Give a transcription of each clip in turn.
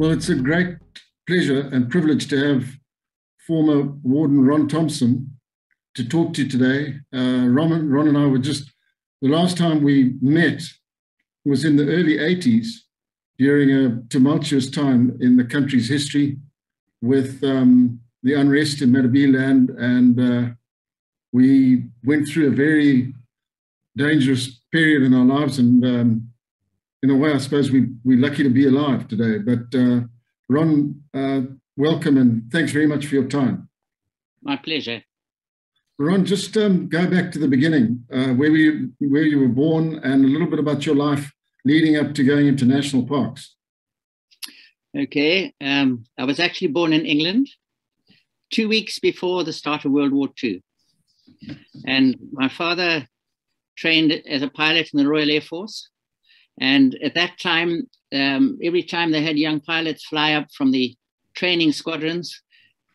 Well, it's a great pleasure and privilege to have former Warden Ron Thomson to talk to you today. Uh, Ron, Ron and I were just, the last time we met was in the early 80s during a tumultuous time in the country's history with um, the unrest in Matabeleland. And uh, we went through a very dangerous period in our lives. And um, in a way, I suppose we, we're lucky to be alive today. But uh, Ron, uh, welcome and thanks very much for your time. My pleasure. Ron, just um, go back to the beginning, uh, where, you, where you were born and a little bit about your life leading up to going into national parks. Okay, um, I was actually born in England two weeks before the start of World War II. And my father trained as a pilot in the Royal Air Force. And at that time, um, every time they had young pilots fly up from the training squadrons,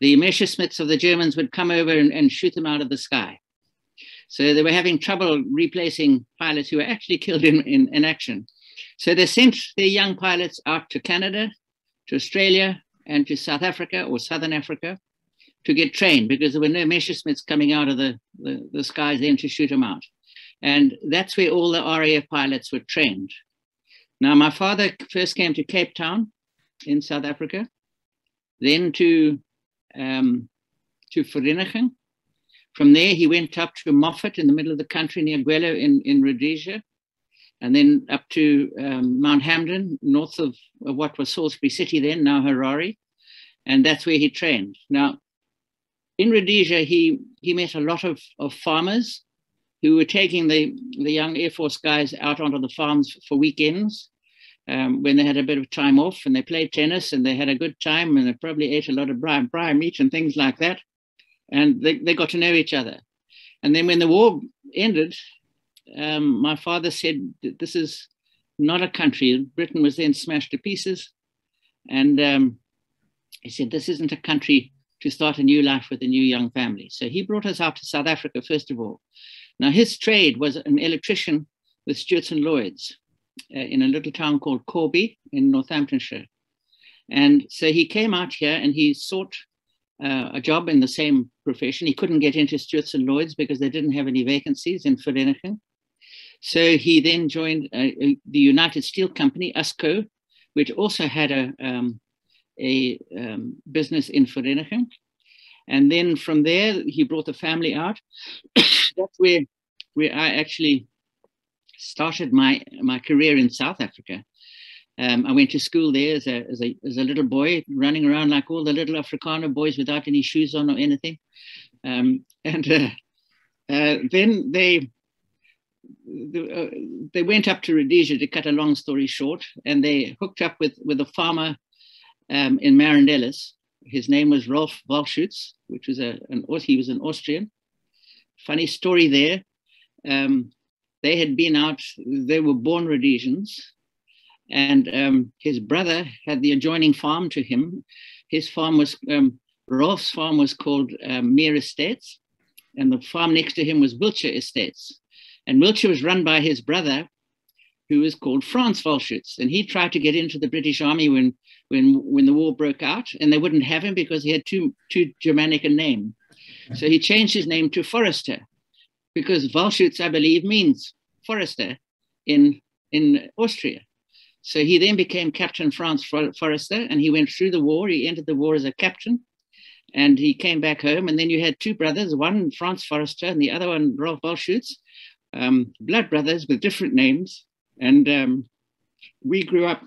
the Messerschmitts of the Germans would come over and, and shoot them out of the sky. So they were having trouble replacing pilots who were actually killed in, in, in action. So they sent their young pilots out to Canada, to Australia, and to South Africa or Southern Africa to get trained because there were no Messerschmitts coming out of the, the, the skies then to shoot them out. And that's where all the RAF pilots were trained. Now, my father first came to Cape Town in South Africa, then to, um, to Vereeniging. From there, he went up to Moffat in the middle of the country near Gwelo in, in Rhodesia, and then up to um, Mount Hampden, north of, of what was Salisbury City then, now Harare. And that's where he trained. Now, in Rhodesia, he, he met a lot of, of farmers who were taking the, the young Air Force guys out onto the farms for weekends um, when they had a bit of time off and they played tennis and they had a good time and they probably ate a lot of braai, braai meat and things like that. And they, they got to know each other. And then when the war ended, um, my father said, This is not a country. Britain was then smashed to pieces. And um, he said, This isn't a country to start a new life with a new young family. So he brought us out to South Africa, first of all. Now, his trade was an electrician with Stewarts and Lloyds uh, in a little town called Corby in Northamptonshire. And so he came out here and he sought uh, a job in the same profession. He couldn't get into Stewarts and Lloyds because they didn't have any vacancies in Vereeniging. So he then joined uh, uh the United Steel Company, USCO, which also had a, um, a um, business in Vereeniging. And then from there, he brought the family out. That's where, where I actually started my, my career in South Africa. Um, I went to school there as a, as, a, as a little boy, running around like all the little Afrikaner boys without any shoes on or anything. Um, and uh, uh, then they, uh, they went up to Rhodesia to cut a long story short, and they hooked up with, with a farmer um, in Marandellas. His name was Rolf Walschutz, which was a, an, he was an Austrian. Funny story there. Um, they had been out, they were born Rhodesians, and um, his brother had the adjoining farm to him. His farm was, um, Rolf's farm was called um, Mere Estates, and the farm next to him was Wiltshire Estates. And Wiltshire was run by his brother, who was called Franz Walschutz. And he tried to get into the British Army when, when, when the war broke out, and they wouldn't have him because he had too, too Germanic a name. So he changed his name to Forrester, because Walschutz, I believe, means forester in, in Austria. So he then became Captain Franz Forrester, and he went through the war. He entered the war as a captain, and he came back home. And then you had two brothers, one Franz Forrester and the other one Rolf Walschutz, um, blood brothers with different names. And um, we grew up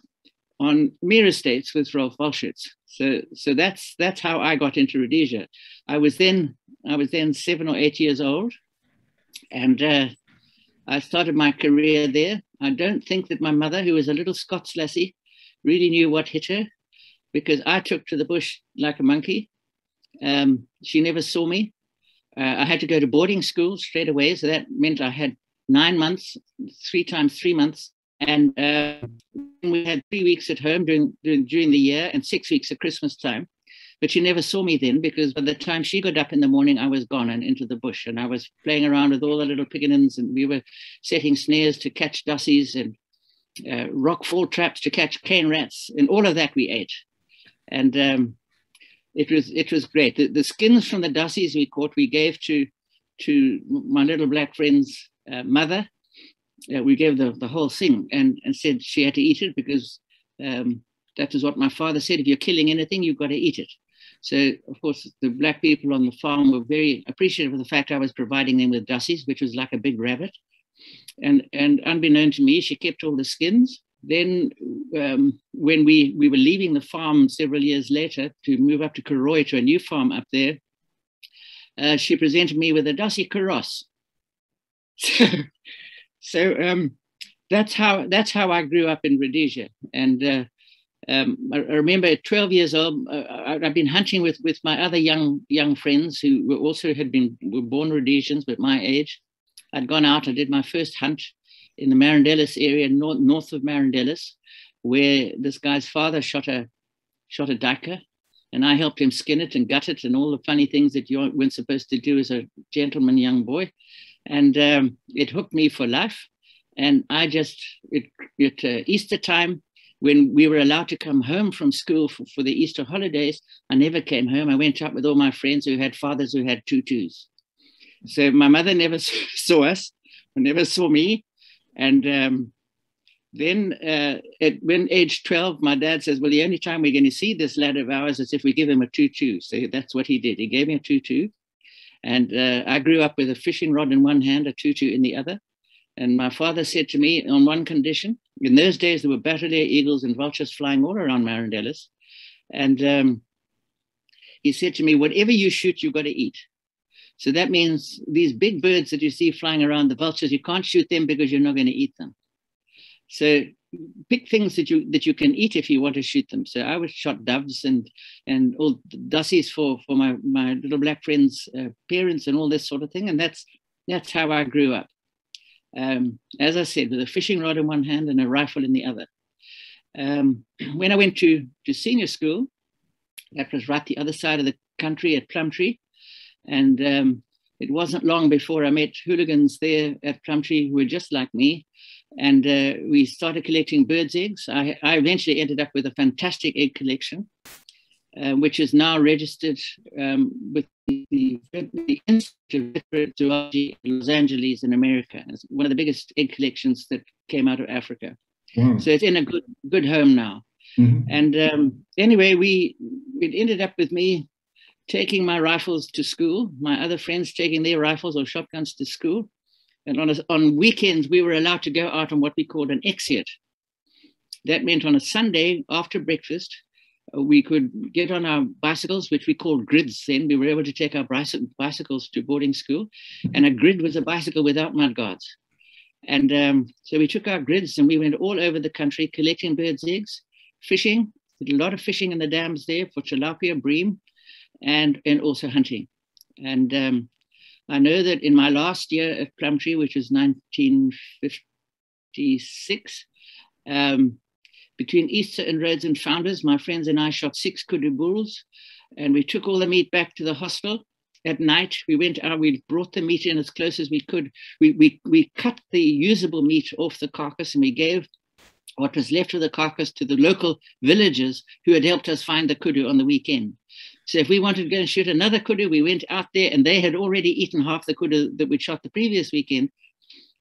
on Mere Estates with Rolf Walschutz. So, so that's that's how I got into Rhodesia. I was then I was then seven or eight years old, and uh, I started my career there. I don't think that my mother, who was a little Scots lassie, really knew what hit her, because I took to the bush like a monkey. Um, she never saw me. Uh, I had to go to boarding school straight away, so that meant I had nine months, three times three months. And uh, we had three weeks at home during, during, during the year and six weeks at Christmas time. But she never saw me then because by the time she got up in the morning, I was gone and into the bush. And I was playing around with all the little piccaninnies and we were setting snares to catch dassies and uh, rock fall traps to catch cane rats. And all of that we ate. and um, it was it was great. The, the, skins from the dassies we caught, we gave to to my little black friend's uh, mother. Uh, we gave the, the whole thing and, and said she had to eat it because um, that is what my father said. If you're killing anything, you've got to eat it. So, of course, the black people on the farm were very appreciative of the fact I was providing them with dassies, which was like a big rabbit. And, and unbeknown to me, she kept all the skins. Then, um, when we, we were leaving the farm several years later to move up to Karoi to a new farm up there, uh, she presented me with a dassie kaross. So, so um, that's how that's how I grew up in Rhodesia, and uh, um, I, I, remember at 12 years old, uh, I, have been hunting with, with my other young young friends who were also had been were born Rhodesians, but my age. I'd gone out. I did my first hunt in the Marandellas area, north, north of Marandellas, where this guy's father shot a shot a duiker, and I helped him skin it and gut it and all the funny things that you weren't supposed to do as a gentleman young boy, and um, it hooked me for life. And I just it, at uh, Easter time when we were allowed to come home from school for, for, the Easter holidays, I never came home. I went out with all my friends who had fathers who had tutus. So my mother never saw us, never saw me. And um, then uh, at when age 12, my dad says, well, the only time we're going to see this lad of ours is if we give him a tutu. So that's what he did. He gave me a tutu. And uh, I grew up with a fishing rod in one hand, a tutu in the other. And my father said to me on one condition, in those days there were bateleur eagles and vultures flying all around Marandellas. And um, he said to me, whatever you shoot, you've got to eat. So that means these big birds that you see flying around, the vultures, you can't shoot them because you're not going to eat them. So pick things that you that you can eat if you want to shoot them. So I was shot doves and and all dassies for for my my little black friends' uh, parents and all this sort of thing. And that's that's how I grew up um, as I said, with a fishing rod in one hand and a rifle in the other. Um, when I went to, to senior school, that was right the other side of the country at Plumtree. And um, it wasn't long before I met hooligans there at Plumtree who were just like me. And uh, we started collecting birds' eggs. I, I, eventually ended up with a fantastic egg collection, uh, which is now registered um, with the, the Institute of Zoology in Los Angeles in America. It's one of the biggest egg collections that came out of Africa. Wow. So it's in a good good home now. Mm-hmm. And um, anyway, we it ended up with me taking my rifles to school, my other friends taking their rifles or shotguns to school. And on, a, on weekends, we were allowed to go out on what we called an exit. That meant on a Sunday after breakfast, we could get on our bicycles, which we called grids then. We were able to take our bicycles to boarding school. And a grid was a bicycle without mudguards. And um, so we took our grids and we went all over the country collecting birds' eggs, fishing, did a lot of fishing in the dams there for tilapia, bream, and, and also hunting. And um, I know that in my last year at Plumtree, which was 1956, um, between Easter and Rhodes and Founders, my friends and I shot six kudu bulls, and we took all the meat back to the hostel. At night, we went out, we brought the meat in as close as we could. We, we, we cut the usable meat off the carcass and we gave what was left of the carcass to the local villagers who had helped us find the kudu on the weekend. So if we wanted to go and shoot another kudu, we went out there and they had already eaten half the kudu that we'd shot the previous weekend.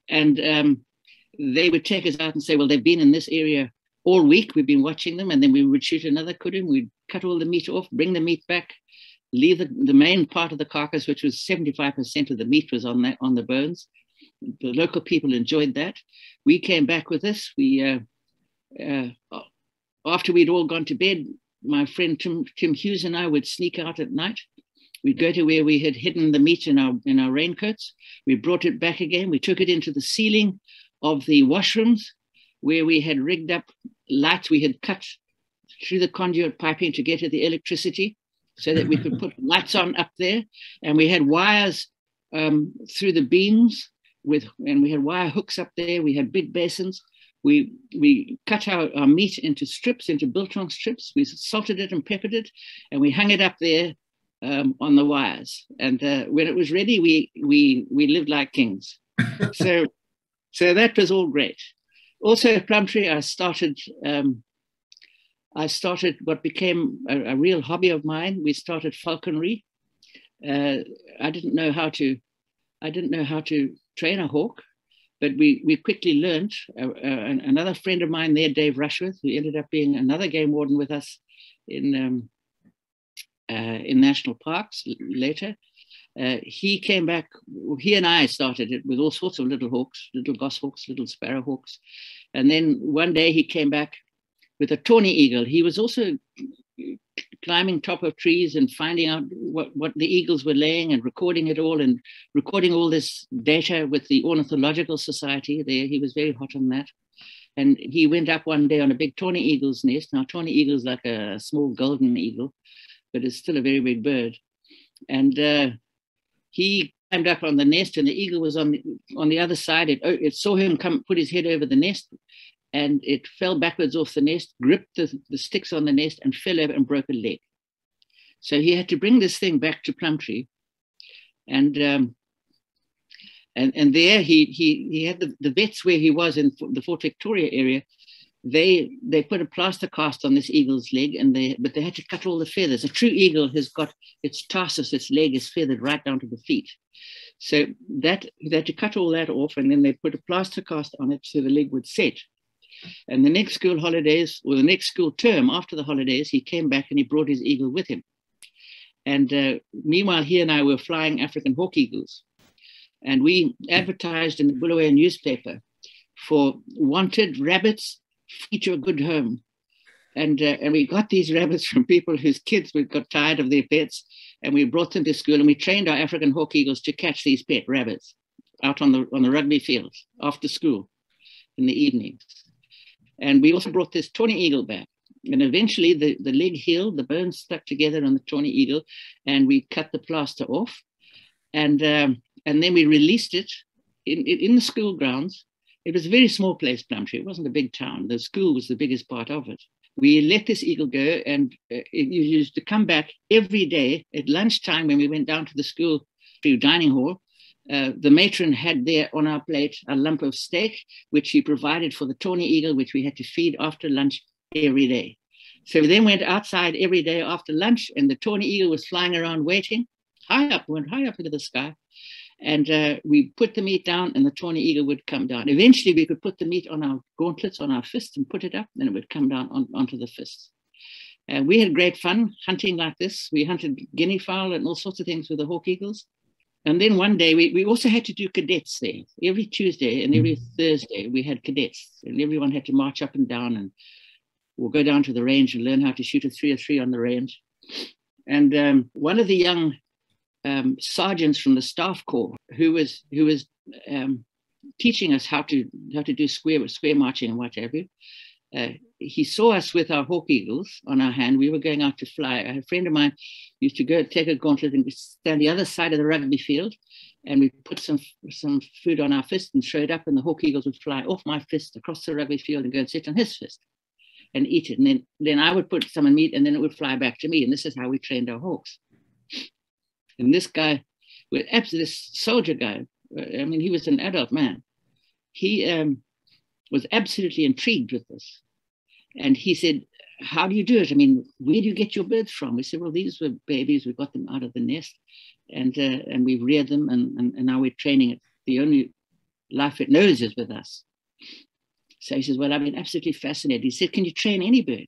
And um, they would take us out and say, well, they've been in this area all week we've been watching them and then we would shoot another kudu we'd cut all the meat off bring the meat back leave the, the main part of the carcass which was 75% of the meat was on that on the bones. The local people enjoyed that. We came back with this. We uh, uh, after we'd all gone to bed my friend tim, tim hughes and i would sneak out at night. We'd go to where we had hidden the meat in our in our raincoats. We brought it back again. We took it into the ceiling of the washrooms where we had rigged up lights we had cut through the conduit piping to get at the electricity so that we could put lights on up there. And we had wires um, through the beams with, and we had wire hooks up there. We had big basins. We, we cut our, our meat into strips, into biltong strips. We salted it and peppered it, and we hung it up there um, on the wires. And uh, when it was ready, we, we, we lived like kings. so, so that was all great also at Plumtree, I started um, I started what became a, a real hobby of mine. We started falconry. Uh, I didn't know how to, I didn't know how to train a hawk, but we we quickly learned. Uh, uh, another friend of mine there, Dave Rushworth, who ended up being another game warden with us in um, uh, in national parks later. Uh, he came back, he and I started it with all sorts of little hawks, little goshawks, little sparrowhawks. And then one day he came back with a tawny eagle. He was also climbing top of trees and finding out what, what the eagles were laying and recording it all and recording all this data with the Ornithological Society there. He was very hot on that. And he went up one day on a big tawny eagle's nest. Now, tawny eagle's like a small golden eagle, but it's still a very big bird. And uh, he climbed up on the nest, and the eagle was on the, on the other side. It, it saw him come, put his head over the nest, and it fell backwards off the nest, gripped the, the sticks on the nest, and fell over and broke a leg. So he had to bring this thing back to Plumtree, and um, and and there he he he had the, the vets where he was in the Fort Victoria area they they put a plaster cast on this eagle's leg and they but they had to cut all the feathers. A true eagle has got its tarsus its leg is feathered right down to the feet. So that they had to cut all that off and then they put a plaster cast on it so the leg would set. And the next school holidays or the next school term after the holidays he came back and he brought his eagle with him. And uh, meanwhile he and i were flying african hawk eagles. And we advertised in the bulawayo newspaper for wanted rabbits feature a good home. And, uh, and we got these rabbits from people whose kids we got tired of their pets, and we brought them to school, and we trained our African hawk eagles to catch these pet rabbits out on the on the rugby fields after school in the evenings. And we also brought this tawny eagle back. And eventually the, the leg healed, the bones stuck together on the tawny eagle, and we cut the plaster off. And, um, and then we released it in, in, in the school grounds it was a very small place, Plumtree. It wasn't a big town. The school was the biggest part of it. We let this eagle go, and uh, it used to come back every day at lunchtime when we went down to the school to dining hall. Uh, the matron had there on our plate a lump of steak, which she provided for the tawny eagle, which we had to feed after lunch every day. So we then went outside every day after lunch, and the tawny eagle was flying around waiting, high up, went high up into the sky and uh, we put the meat down and the tawny eagle would come down. Eventually we could put the meat on our gauntlets, on our fists and put it up and it would come down on, onto the fists. And we had great fun hunting like this. We hunted guinea fowl and all sorts of things with the hawk eagles. And then one day we, we also had to do cadets there. Every Tuesday and every mm-hmm. Thursday we had cadets and everyone had to march up and down and we'll go down to the range and learn how to shoot a three or three on the range. And um, one of the young um, sergeants from the staff corps who was who was um, teaching us how to how to do square square marching and what have you. Uh, he saw us with our hawk eagles on our hand. We were going out to fly. A friend of mine used to go take a gauntlet and stand the other side of the rugby field, and we put some some food on our fist and throw it up, and the hawk eagles would fly off my fist across the rugby field and go and sit on his fist and eat it. And then then I would put some meat, and then it would fly back to me. And this is how we trained our hawks. And this guy, with this soldier guy, I mean, he was an adult man. He um, was absolutely intrigued with this. And he said, How do you do it? I mean, where do you get your birds from? We said, Well, these were babies. We got them out of the nest and, uh, and we reared them, and, and, and now we're training it. The only life it knows is with us. So he says, Well, I've been absolutely fascinated. He said, Can you train any bird?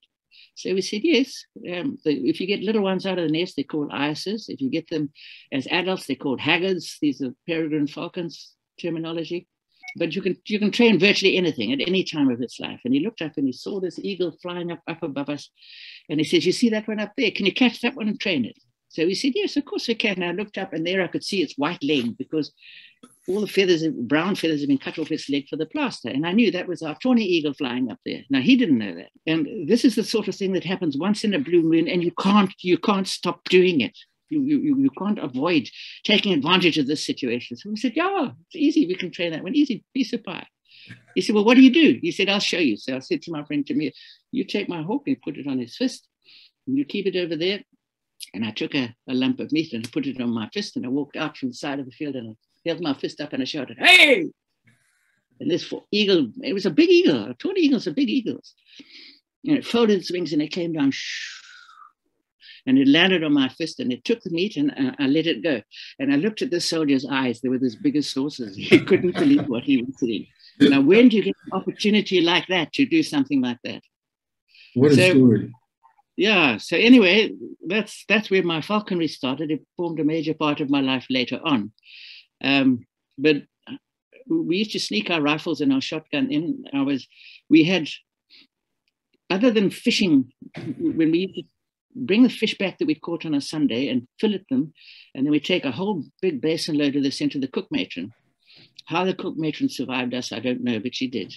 So we said, yes. Um, the, if you get little ones out of the nest, they're called eyasses. If you get them as adults, they're called haggards. These are peregrine falcons terminology. But you can you can train virtually anything at any time of its life. And he looked up and he saw this eagle flying up, up above us. And he says, You see that one up there? Can you catch that one and train it? So we said, Yes, of course we can. And I looked up and there I could see its white leg because all the feathers, brown feathers, had been cut off its leg for the plaster. And I knew that was our tawny eagle flying up there. Now he didn't know that. And this is the sort of thing that happens once in a blue moon, and you can't you can't stop doing it. You, you, you can't avoid taking advantage of this situation. So we said, yeah, it's easy. We can train that one. Easy, piece of pie. He said, well, what do you do? He said, I'll show you. So I said to my friend Jamir, you take my hawk and put it on his fist, and you keep it over there. And I took a, a lump of meat and I put it on my fist, and I walked out from the side of the field and I held my fist up and I shouted, hey! And this eagle, it was a big eagle. Tawny eagles are big eagles. And it folded its wings and it came down. And it landed on my fist and it took the meat and I, I let it go. And I looked at the soldier's eyes. They were as big as saucers. He couldn't believe what he was seeing. Now, when do you get an opportunity like that to do something like that? What a so, story. Yeah. So anyway, that's that's where my falconry started. It formed a major part of my life later on. Um, but we used to sneak our rifles and our shotgun in. I was, we had, other than fishing, when we used to bring the fish back that we caught on a Sunday and fillet them, and then we take a whole big basin load of this into the cook matron. How the cook matron survived us, I don't know, but she did.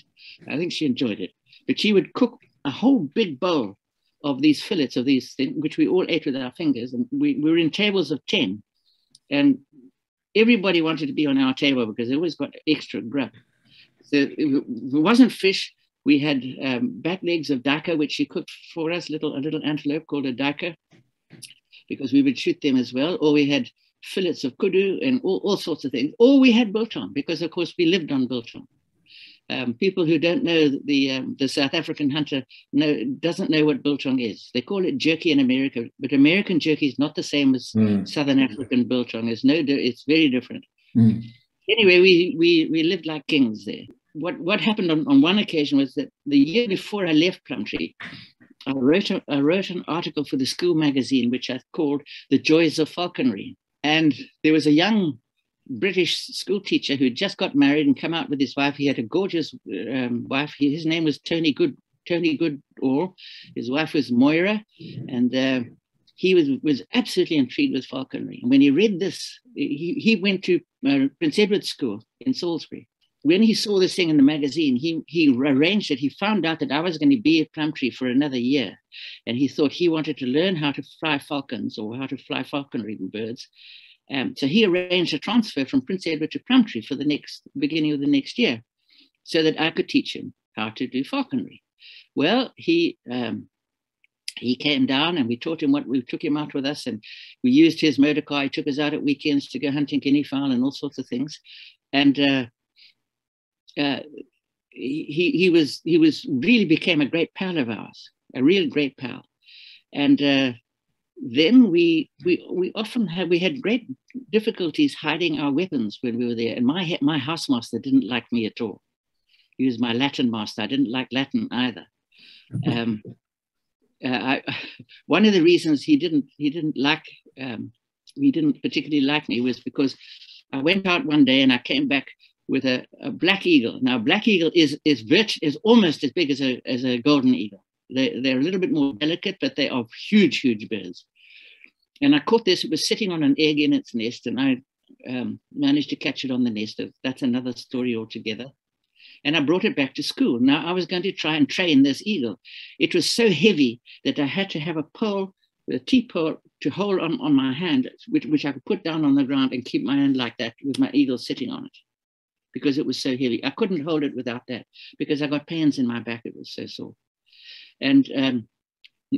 I think she enjoyed it. But she would cook a whole big bowl of these fillets of these things, which we all ate with our fingers, and we, we were in tables of ten, and everybody wanted to be on our table because they always got extra grub. So if it wasn't fish, we had um, back legs of duiker, which she cooked for us, little a little antelope called a duiker, because we would shoot them as well. Or we had fillets of kudu and all, all sorts of things. Or we had biltong, because of course we lived on biltong. Um, people who don't know the um, the South African hunter know doesn't know what biltong is. They call it jerky in America, but American jerky is not the same as mm. Southern African biltong. It's no, it's very different. Mm. Anyway, we we we lived like kings there. What what happened on, on one occasion was that the year before I left Plumtree, I wrote a, I wrote an article for the school magazine which I called "The Joys of Falconry," and there was a young British school teacher who just got married and come out with his wife. He had a gorgeous um, wife. He, his name was Tony Good Tony Goodall. His wife was Moira, and uh, he was was absolutely intrigued with falconry. And when he read this, he, he went to uh, Prince Edward School in Salisbury. When he saw this thing in the magazine, he he arranged it. He found out that I was going to be at Plumtree for another year, and he thought he wanted to learn how to fly falcons or how to fly falconry birds. Um, so he arranged a transfer from Prince Edward to Plumtree for the next beginning of the next year, so that I could teach him how to do falconry. Well, he um, he came down and we taught him what we took him out with us and we used his motor car. He took us out at weekends to go hunting guinea fowl and all sorts of things. And uh, uh, he he was he was really became a great pal of ours, a real great pal. And uh, then we we we often had we had great difficulties hiding our weapons when we were there. And my my housemaster didn't like me at all. He was my Latin master. I didn't like Latin either. Um, uh, I, one of the reasons he didn't he didn't like um, he didn't particularly like me was because I went out one day and I came back with a, a black eagle. Now, black eagle is is rich, is almost as big as a as a golden eagle. They, they're a little bit more delicate, but they are huge, huge birds. And I caught this, it was sitting on an egg in its nest, and I um, managed to catch it on the nest. That's another story altogether. And I brought it back to school. Now I was going to try and train this eagle. It was so heavy that I had to have a pole, a T pole to hold on, on my hand, which, which I could put down on the ground and keep my hand like that with my eagle sitting on it because it was so heavy. I couldn't hold it without that because I got pains in my back. It was so sore. And um,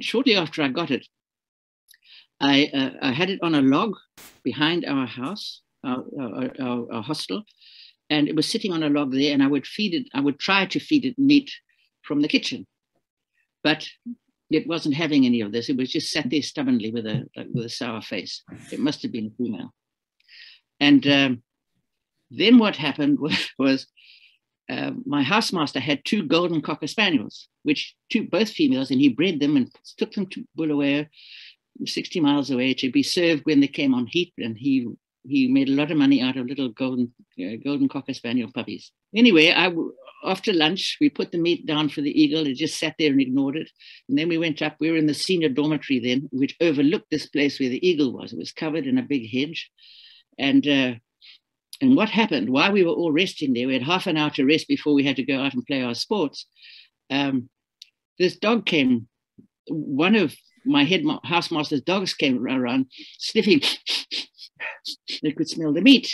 shortly after I got it, I, uh, I, had it on a log behind our house, our, our, our, hostel, and it was sitting on a log there. And I would feed it, I would try to feed it meat from the kitchen, but it wasn't having any of this. It was just sat there stubbornly with a with a sour face. It must have been a female. And um, then what happened was, was uh, my housemaster had two golden cocker spaniels, which two both females, and he bred them and took them to Bulawayo, 60 miles away, to be served when they came on heat. And he he made a lot of money out of little golden uh, golden cocker spaniel puppies. Anyway, I after lunch we put the meat down for the eagle. It just sat there and ignored it. And then we went up. We were in the senior dormitory then, which overlooked this place where the eagle was. It was covered in a big hedge, and uh, and what happened while we were all resting there, we had half an hour to rest before we had to go out and play our sports. Um, this dog came, one of my head housemaster's dogs came around sniffing. it could smell the meat.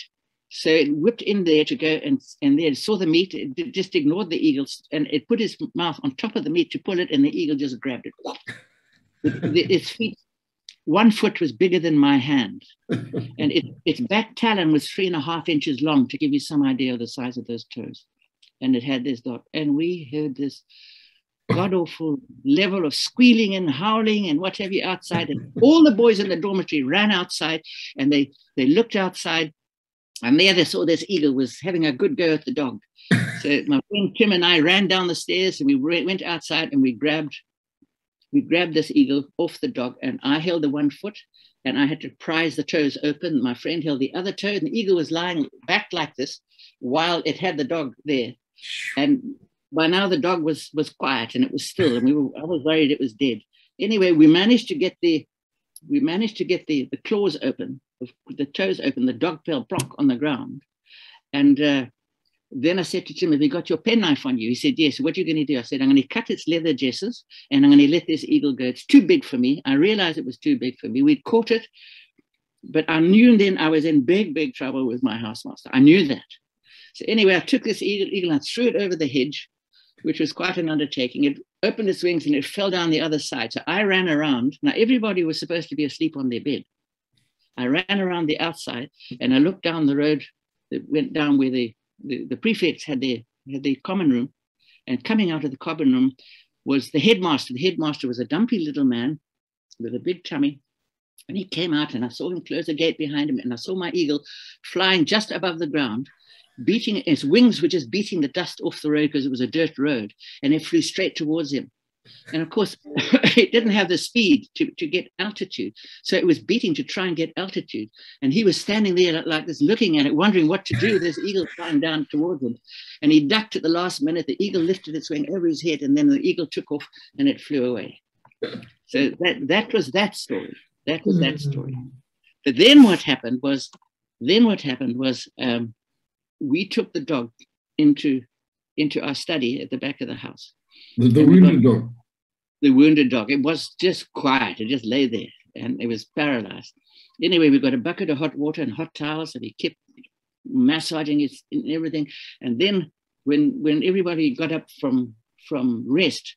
So it whipped in there to go and, and then saw the meat, it just ignored the eagles and it put his mouth on top of the meat to pull it, and the eagle just grabbed it. its feet one foot was bigger than my hand. and it, its back talon was three and a half inches long to give you some idea of the size of those toes. And it had this dot. And we heard this god awful level of squealing and howling and what have you outside. And all the boys in the dormitory ran outside and they, they looked outside. And there they saw this eagle was having a good go at the dog. So my friend Tim and I ran down the stairs and we went outside and we grabbed we grabbed this eagle off the dog and I held the one foot and I had to prise the toes open. My friend held the other toe and the eagle was lying back like this while it had the dog there. And by now the dog was was quiet and it was still, and we were I was worried it was dead. Anyway, we managed to get the we managed to get the the claws open, the toes open. The dog fell plonk on the ground, and uh, then I said to Tim, "Have you got your penknife on you?" He said, "Yes." What are you going to do? I said, "I'm going to cut its leather jesses, and I'm going to let this eagle go. It's too big for me. I realized it was too big for me. We'd caught it, but I knew then I was in big, big trouble with my housemaster. I knew that. So anyway, I took this eagle, eagle and threw it over the hedge, which was quite an undertaking. It opened its wings and it fell down the other side. So I ran around. Now, everybody was supposed to be asleep on their bed. I ran around the outside and I looked down the road that went down where the, the, the prefects had their, had their common room. And coming out of the common room was the headmaster. The headmaster was a dumpy little man with a big tummy. And he came out and I saw him close the gate behind him and I saw my eagle flying just above the ground beating its wings were just beating the dust off the road because it was a dirt road and it flew straight towards him and of course it didn't have the speed to, to get altitude. So it was beating to try and get altitude. And he was standing there like this looking at it wondering what to do. This eagle flying down towards him. And he ducked at the last minute. The eagle lifted its wing over his head and then the eagle took off and it flew away. So that that was that story. That was that story. But then what happened was then what happened was um, we took the dog into into our study at the back of the house. The, the wounded got, dog. The wounded dog. It was just quiet. It just lay there and it was paralyzed. Anyway, we got a bucket of hot water and hot towels, and he kept massaging it and everything. And then when when everybody got up from from rest,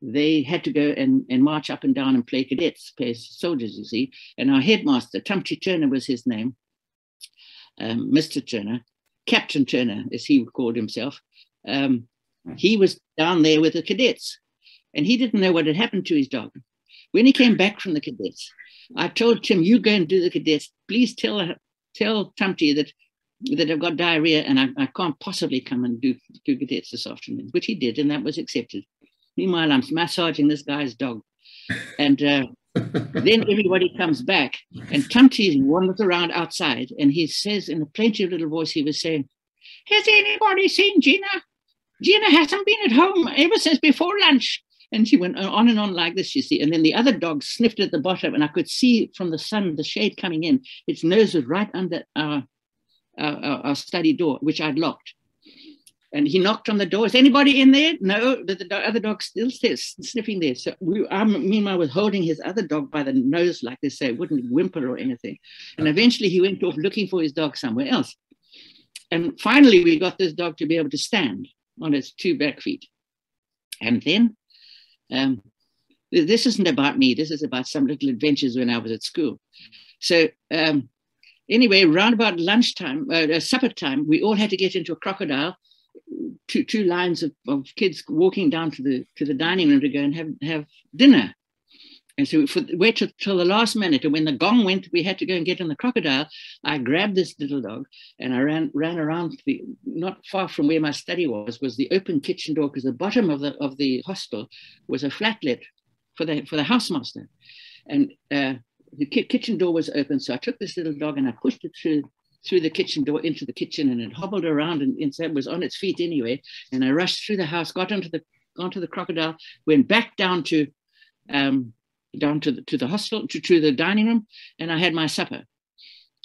they had to go and, and march up and down and play cadets, play soldiers, you see. And our headmaster, Tumty Turner was his name, um, Mr. Turner, Captain Turner, as he called himself, um, he was down there with the cadets and he didn't know what had happened to his dog. When he came back from the cadets, I told Tim, you go and do the cadets. Please tell tell Tumty that that I've got diarrhea and I, I can't possibly come and do, do cadets this afternoon, which he did, and that was accepted. Meanwhile, I'm massaging this guy's dog. And uh, then everybody comes back, and Tumty wanders around outside, and he says in a plaintive little voice, he was saying, Has anybody seen Gina? Gina hasn't been at home ever since before lunch. And she went on and on like this, you see. And then the other dog sniffed at the bottom, and I could see from the sun, the shade coming in, its nose was right under our, our, our study door, which I'd locked. And he knocked on the door. Is anybody in there? No, but the other dog still stays sniffing there. So we, I, meanwhile, was holding his other dog by the nose like this, so it wouldn't whimper or anything. And eventually he went off looking for his dog somewhere else. And finally, we got this dog to be able to stand on its two back feet. And then, um, this isn't about me. This is about some little adventures when I was at school. So um, anyway, around about lunchtime, uh, uh supper time, we all had to get into a crocodile two two lines of, of kids walking down to the to the dining room to go and have have dinner. And so for waited till the last minute, and when the gong went, we had to go and get in the crocodile. I grabbed this little dog and I ran ran around the not far from where my study was was the open kitchen door because the bottom of the of the hostel was a flatlet for the for the housemaster, and uh, the kitchen door was open. So I took this little dog and I pushed it through through the kitchen door into the kitchen and it hobbled around and, and was on its feet anyway. And I rushed through the house, got onto the onto the crocodile, went back down to um, down to the to the hostel to, to the dining room, and I had my supper.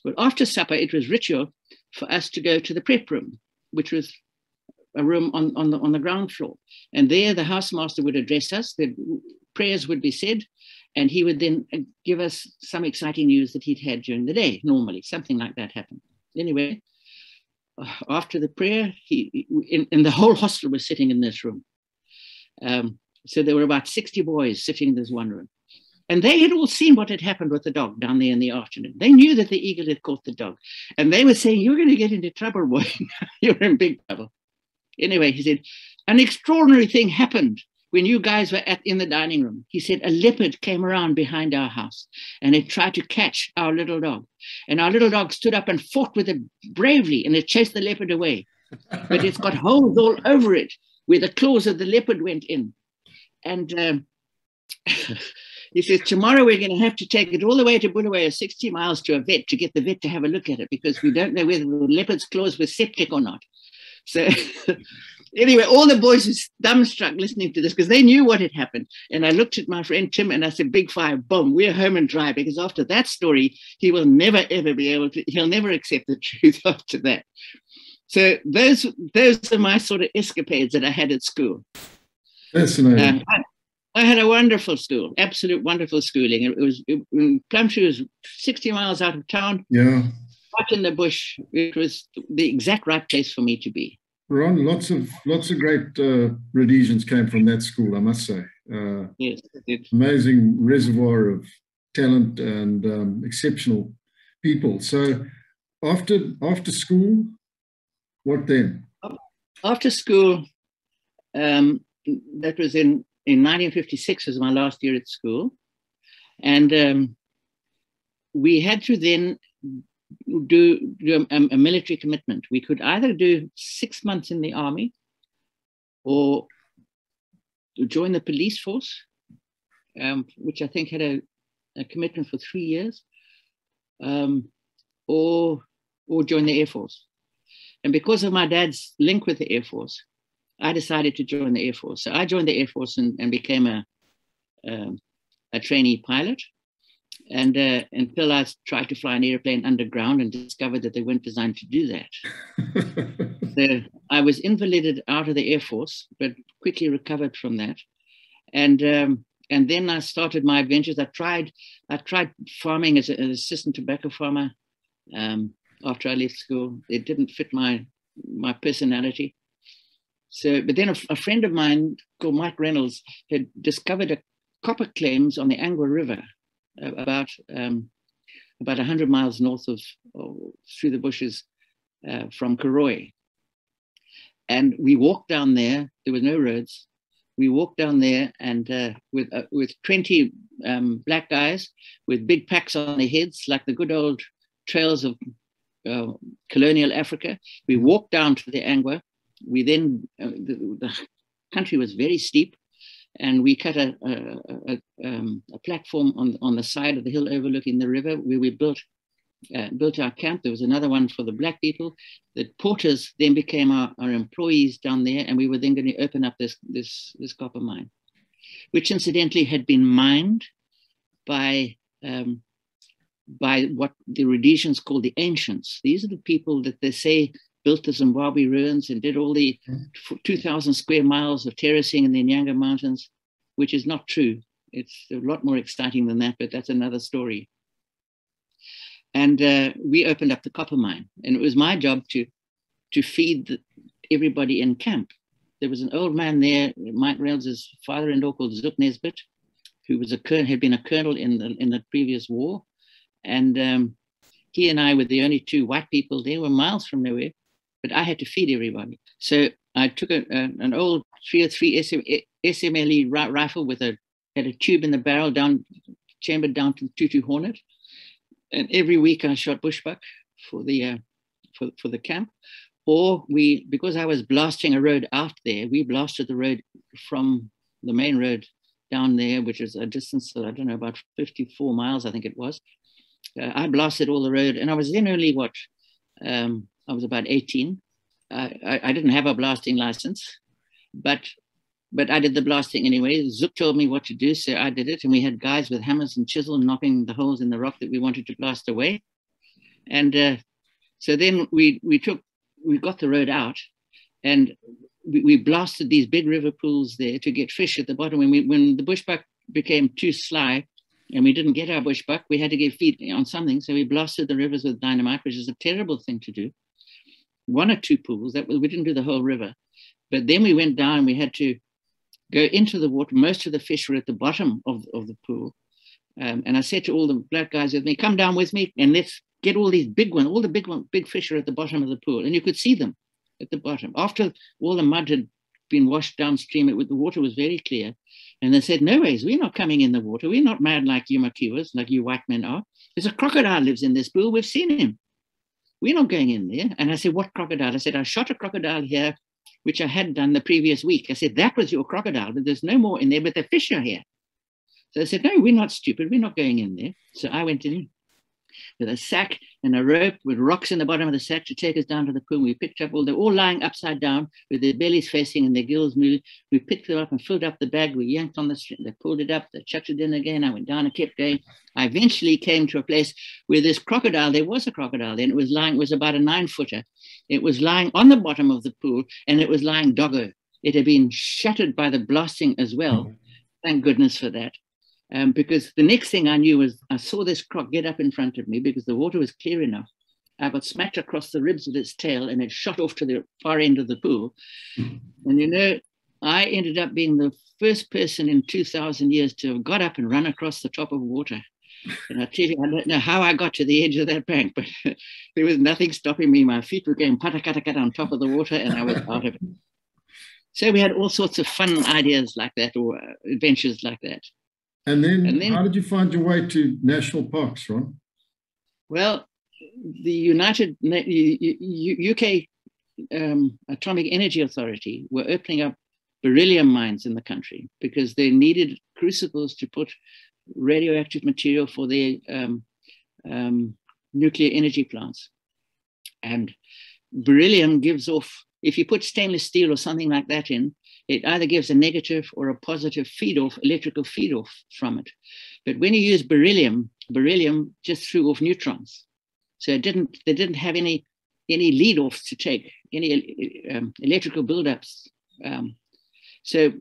Well, after supper, it was ritual for us to go to the prep room, which was a room on, on the on the ground floor. And there the housemaster would address us, the prayers would be said, and he would then give us some exciting news that he'd had during the day, normally, something like that happened anyway, uh, after the prayer, he in, and the whole hostel was sitting in this room. Um, so there were about 60 boys sitting in this one room. And they had all seen what had happened with the dog down there in the afternoon. They knew that the eagle had caught the dog. And they were saying, You're going to get into trouble, boy. You're in big trouble. Anyway, he said, An extraordinary thing happened when you guys were at in the dining room, he said a leopard came around behind our house and it tried to catch our little dog. And our little dog stood up and fought with it bravely and it chased the leopard away. But it's got holes all over it where the claws of the leopard went in. And um, he says, tomorrow we're going to have to take it all the way to Bulawayo, 60 miles to a vet to get the vet to have a look at it because we don't know whether the leopard's claws were septic or not. So anyway, all the boys were dumbstruck listening to this because they knew what had happened. And I looked at my friend Tim and I said, Big fire, boom, we're home and dry. Because after that story, he will never ever be able to, he'll never accept the truth after that. So those those are my sort of escapades that I had at school. Fascinating. Uh, I, had a wonderful school, absolute wonderful schooling. It was it, Plumtree was 60 miles out of town. Yeah. Out in the bush, it was the exact right place for me to be. Ron, lots of lots of great uh, Rhodesians came from that school, I must say. Uh, yes, amazing reservoir of talent and um, exceptional people. So, after after school, what then? After school, um, that was in in 1956 was my last year at school, and um, we had to then do, do a, a, military commitment. We could either do six months in the army or join the police force, um, which I think had a, a, commitment for three years, um, or, or join the Air Force. And because of my dad's link with the Air Force, I decided to join the Air Force. So I joined the Air Force and, and became a, um, a trainee pilot. And uh, until I tried to fly an airplane underground and discovered that they weren't designed to do that. so I was invalided out of the Air Force, but quickly recovered from that. And um, and then I started my adventures. I tried I tried farming as, a, an assistant tobacco farmer um, after I left school. It didn't fit my my personality. So, but then a, a friend of mine called Mike Reynolds had discovered a copper claims on the Angwa River about um, about 100 miles north of, through the bushes uh, from Karoi. And we walked down there. There were no roads. We walked down there and uh, with uh, with 20 um, black guys with big packs on their heads, like the good old trails of uh, colonial Africa. We walked down to the Angwa. We then uh, the, the country was very steep and we cut a, a, a, um, a, platform on, on the side of the hill overlooking the river where we built uh, built our camp. There was another one for the black people. The porters then became our, our employees down there, and we were then going to open up this, this, this copper mine, which incidentally had been mined by, um, by what the Rhodesians call the ancients. These are the people that they say built the Zimbabwe ruins and did all the mm-hmm. 2,000 square miles of terracing in the Nyanga Mountains, which is not true. It's a lot more exciting than that, but that's another story. And uh, we opened up the copper mine, and it was my job to, to feed the, everybody in camp. There was an old man there, Mike Reynolds' father-in-law called Zook Nesbitt, who was a had been a colonel in the, in the previous war. And um, he and I were the only two white people there, were miles from nowhere but I had to feed everybody. So I took a, a, an old 303 SM, SMLE rifle with a had a tube in the barrel down chambered down to the 22 Hornet, and every week I shot bushbuck for the uh, for for the camp. Or we, because I was blasting a road out there, we blasted the road from the main road down there, which is a distance of, I don't know, about 54 miles, I think it was. Uh, I blasted all the road, and I was then only what um, I was about 18. I, I, didn't have a blasting license, but but I did the blasting anyway. Zook told me what to do, so I did it. And we had guys with hammers and chisel knocking the holes in the rock that we wanted to blast away. And uh, so then we we took we got the road out, and we, we, blasted these big river pools there to get fish at the bottom. When we when the bushbuck became too sly, and we didn't get our bushbuck, we had to get feed on something. So we blasted the rivers with dynamite, which is a terrible thing to do one or two pools. That was, we didn't do the whole river, but then we went down. We had to go into the water. Most of the fish were at the bottom of, of the pool. Um, and I said to all the black guys with me, come down with me and let's get all these big ones. All the big one, big fish are at the bottom of the pool. And you could see them at the bottom. After all the mud had been washed downstream. It, the water was very clear. And they said, no ways, we're not coming in the water. We're not mad like you Makiwas, like you white men are. There's a crocodile lives in this pool. We've seen him. We're not going in there. And I said, what crocodile? I said, I shot a crocodile here, which I had done the previous week. I said, that was your crocodile, but there's no more in there, but the fish are here. So I said, no, we're not stupid. We're not going in there. So I went in with a sack and a rope with rocks in the bottom of the sack to take us down to the pool. We picked up all, they're all lying upside down with their bellies facing and their gills moving. We picked them up and filled up the bag. We yanked on the string. They pulled it up. They chucked it in again. I went down and kept going. I eventually came to a place where this crocodile, there was a crocodile then. It was lying, it was about a nine footer. It was lying on the bottom of the pool and it was lying doggo. It had been shattered by the blasting as well. Thank goodness for that. Um, because the next thing I knew was I saw this croc get up in front of me because the water was clear enough. I got smacked across the ribs with its tail and it shot off to the far end of the pool. And you know, I ended up being the first person in 2,000 years to have got up and run across the top of water. And I tell you, I don't know how I got to the edge of that bank, but there was nothing stopping me. My feet were going pata kata kata on top of the water and I was out of it. So we had all sorts of fun ideas like that or uh, adventures like that. And then, and then, how did you find your way to national parks, Ron? Well, the United UK um, Atomic Energy Authority were opening up beryllium mines in the country because they needed crucibles to put radioactive material for their um, um, nuclear energy plants. And beryllium gives off, if you put stainless steel or something like that in, it either gives a negative or a positive feed off, electrical feed off from it. But when you use beryllium, beryllium just threw off neutrons. So it didn't, they didn't have any, any lead offs to take, any um, electrical buildups. Um, so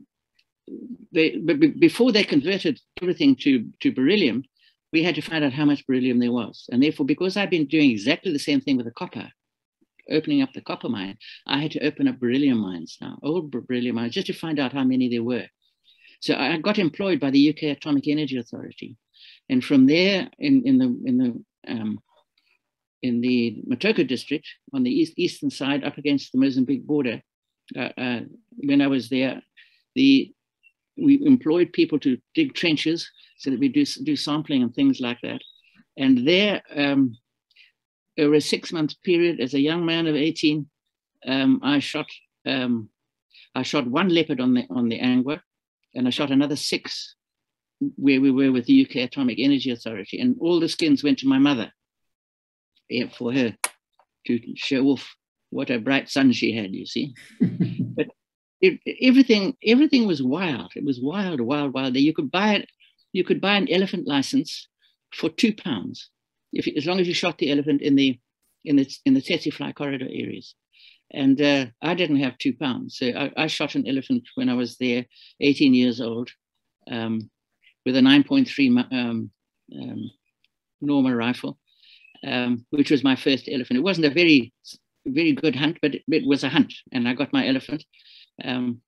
they, but before they converted everything to, to beryllium, we had to find out how much beryllium there was. And therefore, because I've been doing exactly the same thing with the copper, opening up the copper mine, I had to open up beryllium mines now, old beryllium mines, just to find out how many there were. So I got employed by the UK Atomic Energy Authority, and from there, in in the in the um, in the Motoko district on the east, eastern side, up against the Mozambique border, uh, uh, when I was there, the we employed people to dig trenches so that we do do sampling and things like that. And there, um, over a six month period as a young man of 18, um, I shot um, I shot one leopard on the on the Angua, and I shot another six where we were with the UK Atomic Energy Authority, and all the skins went to my mother for her to show off what a bright son she had. You see, but it, everything everything was wild. It was wild, wild, wild. You could buy it. You could buy an elephant license for two pounds if as long as you shot the elephant in the in the in the tsetse fly corridor areas. And uh, I didn't have two pounds, so I, I, shot an elephant when I was there, 18 years old, um, with a 9.3 um, um, Norma rifle, um, which was my first elephant. It wasn't a very very good hunt, but it, it was a hunt, and I got my elephant. Um,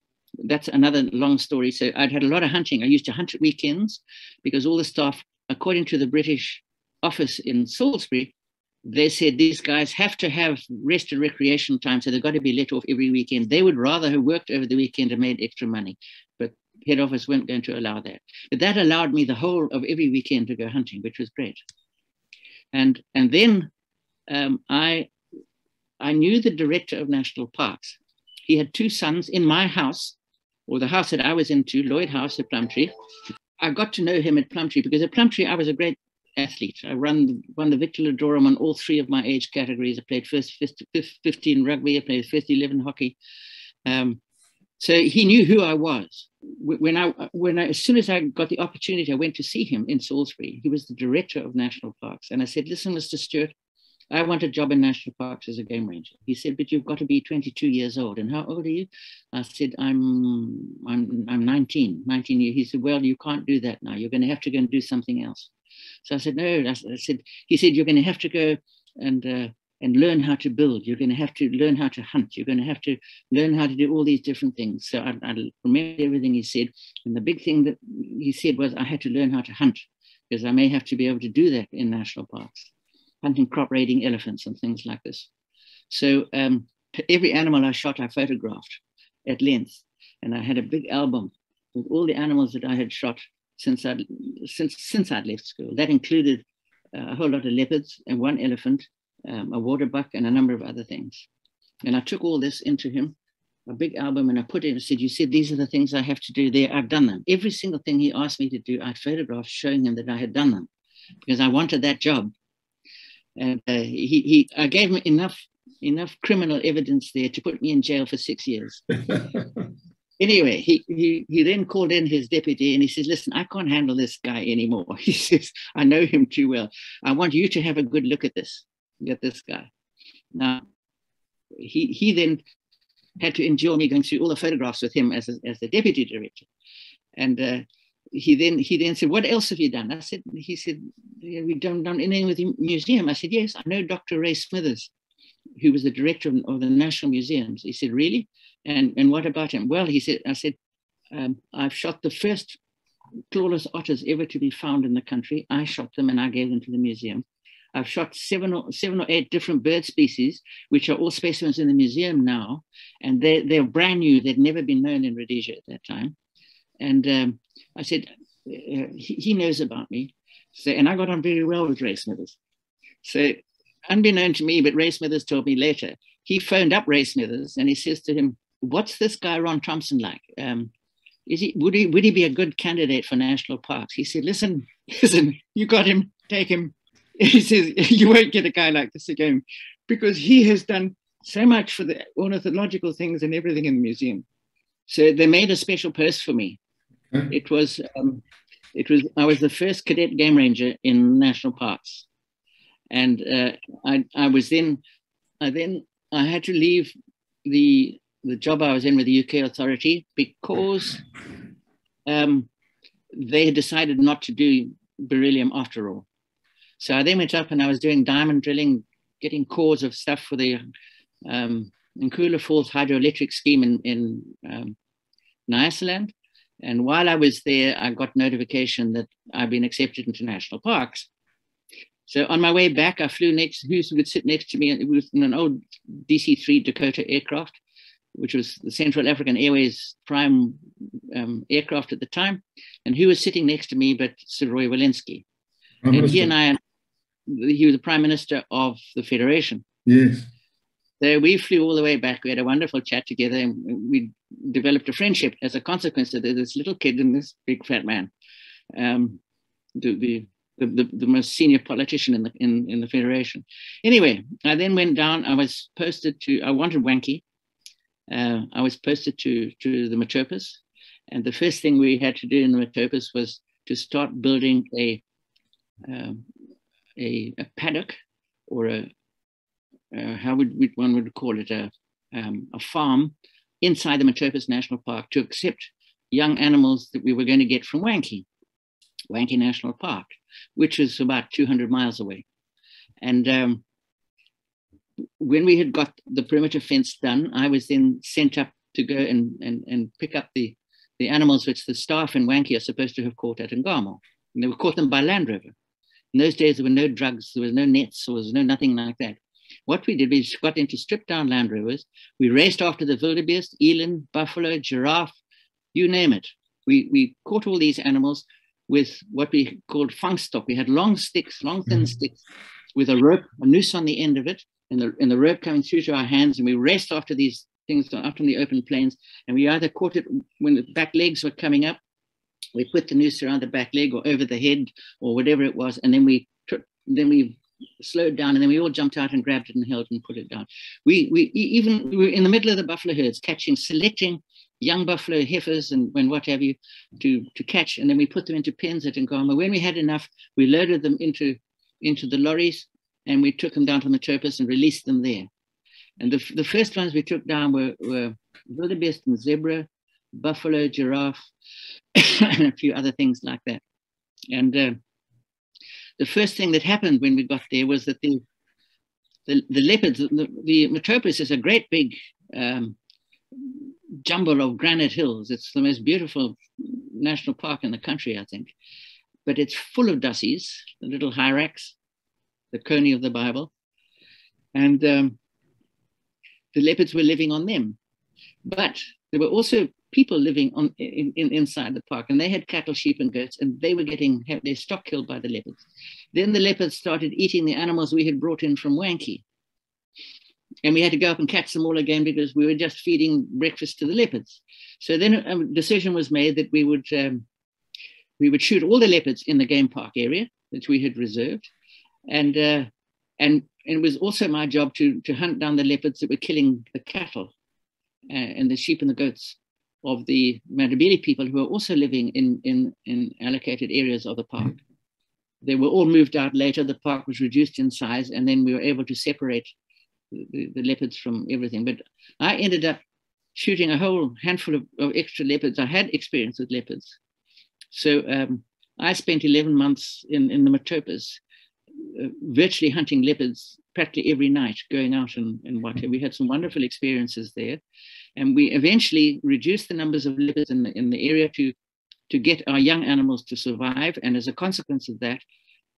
that's another long story. So I'd had a lot of hunting. I used to hunt at weekends because all the staff, according to the British office in Salisbury, they said these guys have to have rest and recreation time, so they've got to be let off every weekend. They would rather have worked over the weekend and made extra money, but head office weren't going to allow that. But that allowed me the whole of every weekend to go hunting, which was great. And and then um, I I knew the director of national parks. He had two sons in my house, or the house that I was into, Lloyd House at Plumtree. I got to know him at Plumtree because at Plumtree I was a great athlete. I run won the Victor Ludorum on all three of my age categories. I played first 15 rugby, I played first 11 hockey. Um, so he knew who I was. When I, when I, as soon as I got the opportunity, I went to see him in Salisbury. He was the director of national parks, and I said, "Listen, Mr. Stewart, I want a job in national parks as a game ranger." He said, "But you've got to be 22 years old." And how old are you? I said, "I'm, I'm, I'm 19, 19 years." He said, "Well, you can't do that now. You're going to have to go and do something else." So I said, no. I said, he said, you're going to have to go and uh, and learn how to build. You're going to have to learn how to hunt. You're going to have to learn how to do all these different things. So I, I remember everything he said. And the big thing that he said was I had to learn how to hunt because I may have to be able to do that in national parks, hunting crop raiding elephants and things like this. So um, every animal I shot, I photographed at length. and I had a big album with all the animals that I had shot since I'd since since I'd left school. That included uh, a whole lot of leopards and one elephant, um, a water buck, and a number of other things. And I took all this into him, a big album, and I put it and said, "You said these are the things I have to do. There, I've done them. Every single thing he asked me to do, I photographed showing him that I had done them, because I wanted that job." And uh, he, he, I gave him enough enough criminal evidence there to put me in jail for six years. anyway, he, he, he then called in his deputy and he says, Listen, I can't handle this guy anymore. He says, I know him too well. I want you to have a good look at this, at this guy. Now, he, he then had to endure me going through all the photographs with him as, a, as the deputy director. And uh, he then he then said, "What else have you done?" I said, "He said, you done, done anything with the museum?" I said, "Yes, I know Dr. Reay Smithers, who was the director of, of the National Museums." He said, "Really? And and what about him?" Well, he said, "I said, um, I've shot the first clawless otters ever to be found in the country. I shot them and I gave them to the museum. I've shot seven or seven or eight different bird species, which are all specimens in the museum now, and they're they're brand new. They'd never been known in Rhodesia at that time." And um, I said, uh, he, he, knows about me. So, and I got on very well with Reay Smithers. So, unbeknown to me, but Reay Smithers told me later, he phoned up Reay Smithers and he says to him, What's this guy, Ron Thomson, like? Um, is he would he would he be a good candidate for national parks? He said, Listen, listen, you got him, take him. He says, You won't get a guy like this again because he has done so much for the ornithological things and everything in the museum. So they made a special purse for me it was um, it was I was the first cadet game ranger in national parks, and uh, I I was then I then I had to leave the the job I was in with the UK authority because um, they had decided not to do beryllium after all. So I then went up and I was doing diamond drilling, getting cores of stuff for the um, Nkula Falls hydroelectric scheme in, in um, Nyasaland. And while I was there, I got notification that I've been accepted into national parks. So on my way back, I flew next, who would sit next to me? It was an old DC 3 Dakota aircraft, which was the Central African Airways prime um, aircraft at the time. And who was sitting next to me but Sir Roy Welensky? And he and I, he was the prime minister of the Federation. Yes. So we flew all the way back. We had a wonderful chat together and we developed a friendship as a consequence of this little kid and this big fat man, um, the, the, the, the, most senior politician in the, in, in the Federation. Anyway, I then went down. I was posted to, I wanted Wankie. Uh, I was posted to, to the Matopos. And the first thing we had to do in the Matopos was to start building a, um, a, a paddock or a, uh, how would we, one would call it a, um, a farm inside the Matopos National Park to accept young animals that we were going to get from Wankie, Wankie National Park, which is about 200 miles away. And um, when we had got the perimeter fence done, I was then sent up to go and, and, and pick up the, the animals which the staff in Wankie are supposed to have caught at Ngamo. And they were caught them by Land Rover. In those days, there were no drugs, there was no nets, there was no nothing like that. What we did, we got into stripped down Land Rovers. We raced after the wildebeest, eland, buffalo, giraffe, you name it. We, we caught all these animals with what we called vangstok. We had long sticks, long thin mm. sticks with a rope, a noose on the end of it, and the, the rope coming through to our hands. And we rest after these things out on the open plains. And we either caught it when the back legs were coming up, we put the noose around the back leg or over the head or whatever it was. And then we, then we slowed down, and then we all jumped out and grabbed it and held and put it down. We, we even we were in the middle of the buffalo herds, catching, selecting young buffalo heifers and, and what have you to, to catch, and then we put them into pens at Ngamo. When we had enough, we loaded them into, into the lorries and we took them down to Matopos and released them there. And the, the first ones we took down were, were wildebeest and zebra, buffalo, giraffe, and a few other things like that. And uh, the first thing that happened when we got there was that the the, the leopards, the, the is a great big um, jumble of granite hills. It's the most beautiful national park in the country, I think. But it's full of dassies, the little hyrax, the coney of the Bible. And um, the leopards were living on them. But there were also people living on in, in, inside the park, and they had cattle, sheep, and goats, and they were getting their stock killed by the leopards. Then the leopards started eating the animals we had brought in from Wankie, and we had to go up and catch them all again because we were just feeding breakfast to the leopards. So then a decision was made that we would um, we would shoot all the leopards in the game park area that we had reserved, and uh, and it was also my job to to hunt down the leopards that were killing the cattle uh, and the sheep and the goats of the Matabele people who were also living in, in, in allocated areas of the park. They were all moved out later. The park was reduced in size, and then we were able to separate the, the leopards from everything. But I ended up shooting a whole handful of, of extra leopards. I had experience with leopards. So um, I spent 11 months in, in the Matopos, virtually hunting leopards practically every night, going out and, and watching. We had some wonderful experiences there. And we eventually reduced the numbers of leopards in the, in the area to, to get our young animals to survive. And as a consequence of that,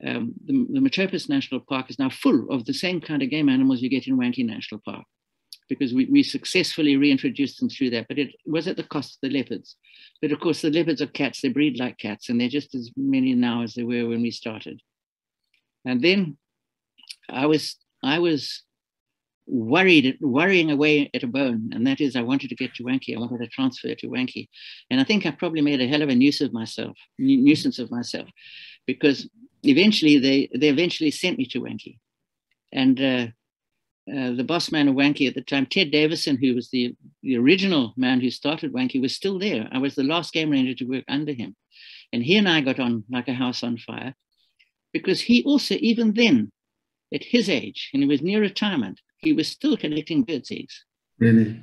um, the, the National Park is now full of the same kind of game animals you get in Wankie National Park because we, we successfully reintroduced them through that, but it was at the cost of the leopards. But of course, the leopards are cats, they breed like cats, and they're just as many now as they were when we started. And then I was I was worried, worrying away at a bone, and that is I wanted to get to Wankie. I wanted to transfer to Wankie, and I think I probably made a hell of a nuisance of myself, nuisance of myself, because eventually they they eventually sent me to Wankie, and uh, uh, the boss man of Wankie at the time, Ted Davison, who was the the original man who started Wankie, was still there. I was the last game ranger to work under him, and he and I got on like a house on fire, because he also even then at his age, and he was near retirement, he was still collecting birds' eggs. Really?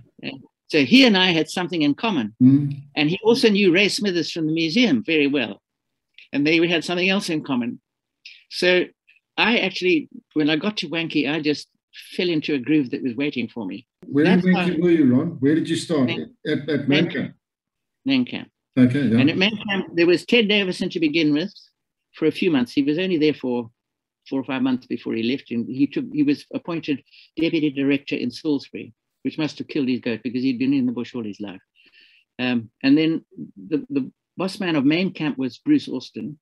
so he and I had something in common. Mm. And he also knew Reay Smithers from the museum very well. And they had something else in common. So I actually, when I got to Wankie, I just fell into a groove that was waiting for me. Where That's in Wankie were you, Ron? Where did you start? At at Main Camp? Mancamp. Okay, yeah. And at Main Camp, there was Ted Davison to begin with for a few months. He was only there for four or five months before he left. And he took he was appointed deputy director in Salisbury, which must have killed his goat because he'd been in the bush all his life. Um, and then the, the boss man of main camp was Bruce Austin.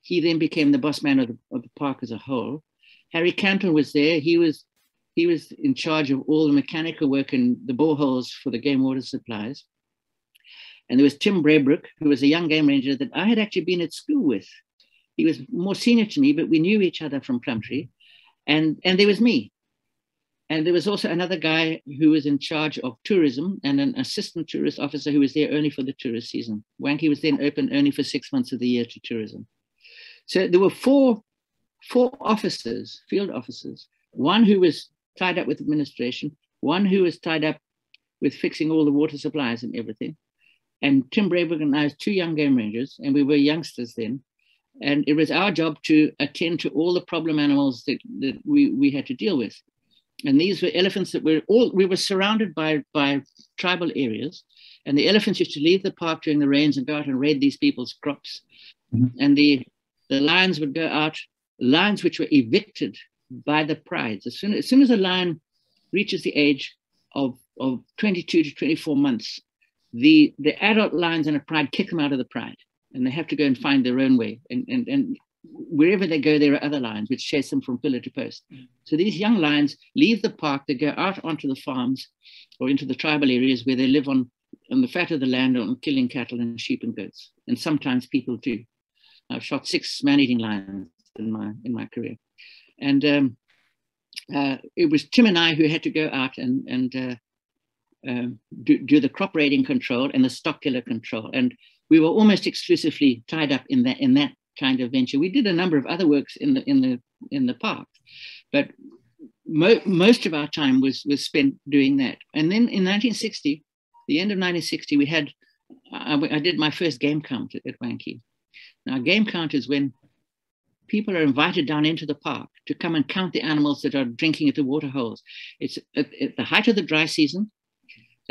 He then became the boss man of the, of the park as a whole. Harry Campbell was there. He was he was in charge of all the mechanical work and the boreholes for the game water supplies. And there was Tim Braybrook, who was a young game ranger that I had actually been at school with he was more senior to me, but we knew each other from Plumtree. And, and there was me. And there was also another guy who was in charge of tourism and an assistant tourist officer who was there only for the tourist season. Wankie was then open only for six months of the year to tourism. So there were four, four officers, field officers, one who was tied up with administration, one who was tied up with fixing all the water supplies and everything. And Tim Braybrook and I was two young game rangers, and we were youngsters then. And it was our job to attend to all the problem animals that, that we, we had to deal with. And these were elephants that were all, we were surrounded by, by tribal areas. And the elephants used to leave the park during the rains and go out and raid these people's crops. Mm-hmm. And the, the lions would go out, lions which were evicted by the prides. As soon as, soon as a lion reaches the age of, of 22 to 24 months, the, the adult lions in a pride kick them out of the pride and they have to go and find their own way. And, and, and wherever they go, there are other lions which chase them from pillar to post. Mm. So these young lions leave the park, they go out onto the farms or into the tribal areas where they live on, on the fat of the land on killing cattle and sheep and goats, and sometimes people too. I've shot six man-eating lions in my in my career, and um, uh, it was Tim and I who had to go out and and uh, uh, do, do the crop raiding control and the stock killer control. And we were almost exclusively tied up in that in that kind of venture. We did a number of other works in the in the in the park, but mo- most of our time was was spent doing that. And then in 1960, the end of 1960, we had I, I did my first game count at, at. Now, game count is when people are invited down into the park to come and count the animals that are drinking at the water holes. It's at, at the height of the dry season,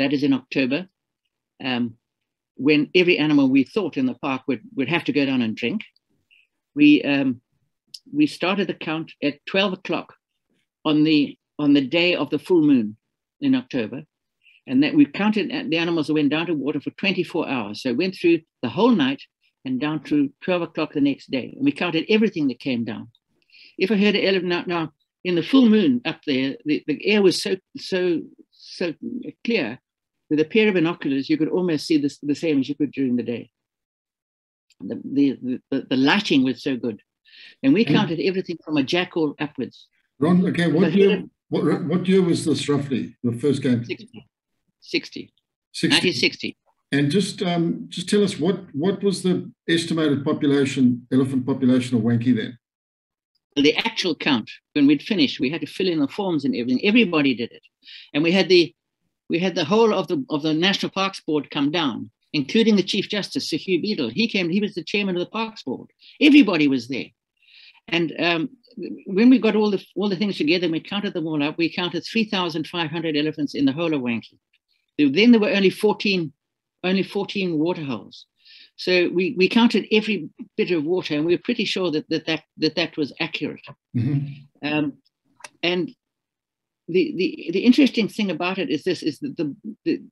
that is in October. Um, when every animal we thought in the park would, would have to go down and drink, we, um, we started the count at 12 o'clock on the, on the day of the full moon in October. And that we counted the animals that went down to water for 24 hours. So went through the whole night and down to 12 o'clock the next day. And we counted everything that came down. If I heard an elephant now, now in the full moon up there, the, the air was so so so clear. With a pair of binoculars, you could almost see this, the same as you could during the day. The, the, the, the lighting was so good. And we counted everything from a jackal upwards. Ron, okay, what so year, what, what year was this roughly, the first game? 60. 60. 60. 1960. And just um, just tell us what what was the estimated population, elephant population of Wankie then? The actual count, when we'd finished, we had to fill in the forms and everything. Everybody did it. And we had the we had the whole of the of the National Parks Board come down, including the Chief Justice, Sir Hugh Beadle. He came, he was the chairman of the Parks Board. Everybody was there. And um, when we got all the all the things together and we counted them all up, we counted 3,500 elephants in the whole of Wankie. Then there were only 14 only 14 water holes. So we, we counted every bit of water, and we were pretty sure that that that that, that was accurate. Mm-hmm. Um, and the, the the interesting thing about it is this: is that the the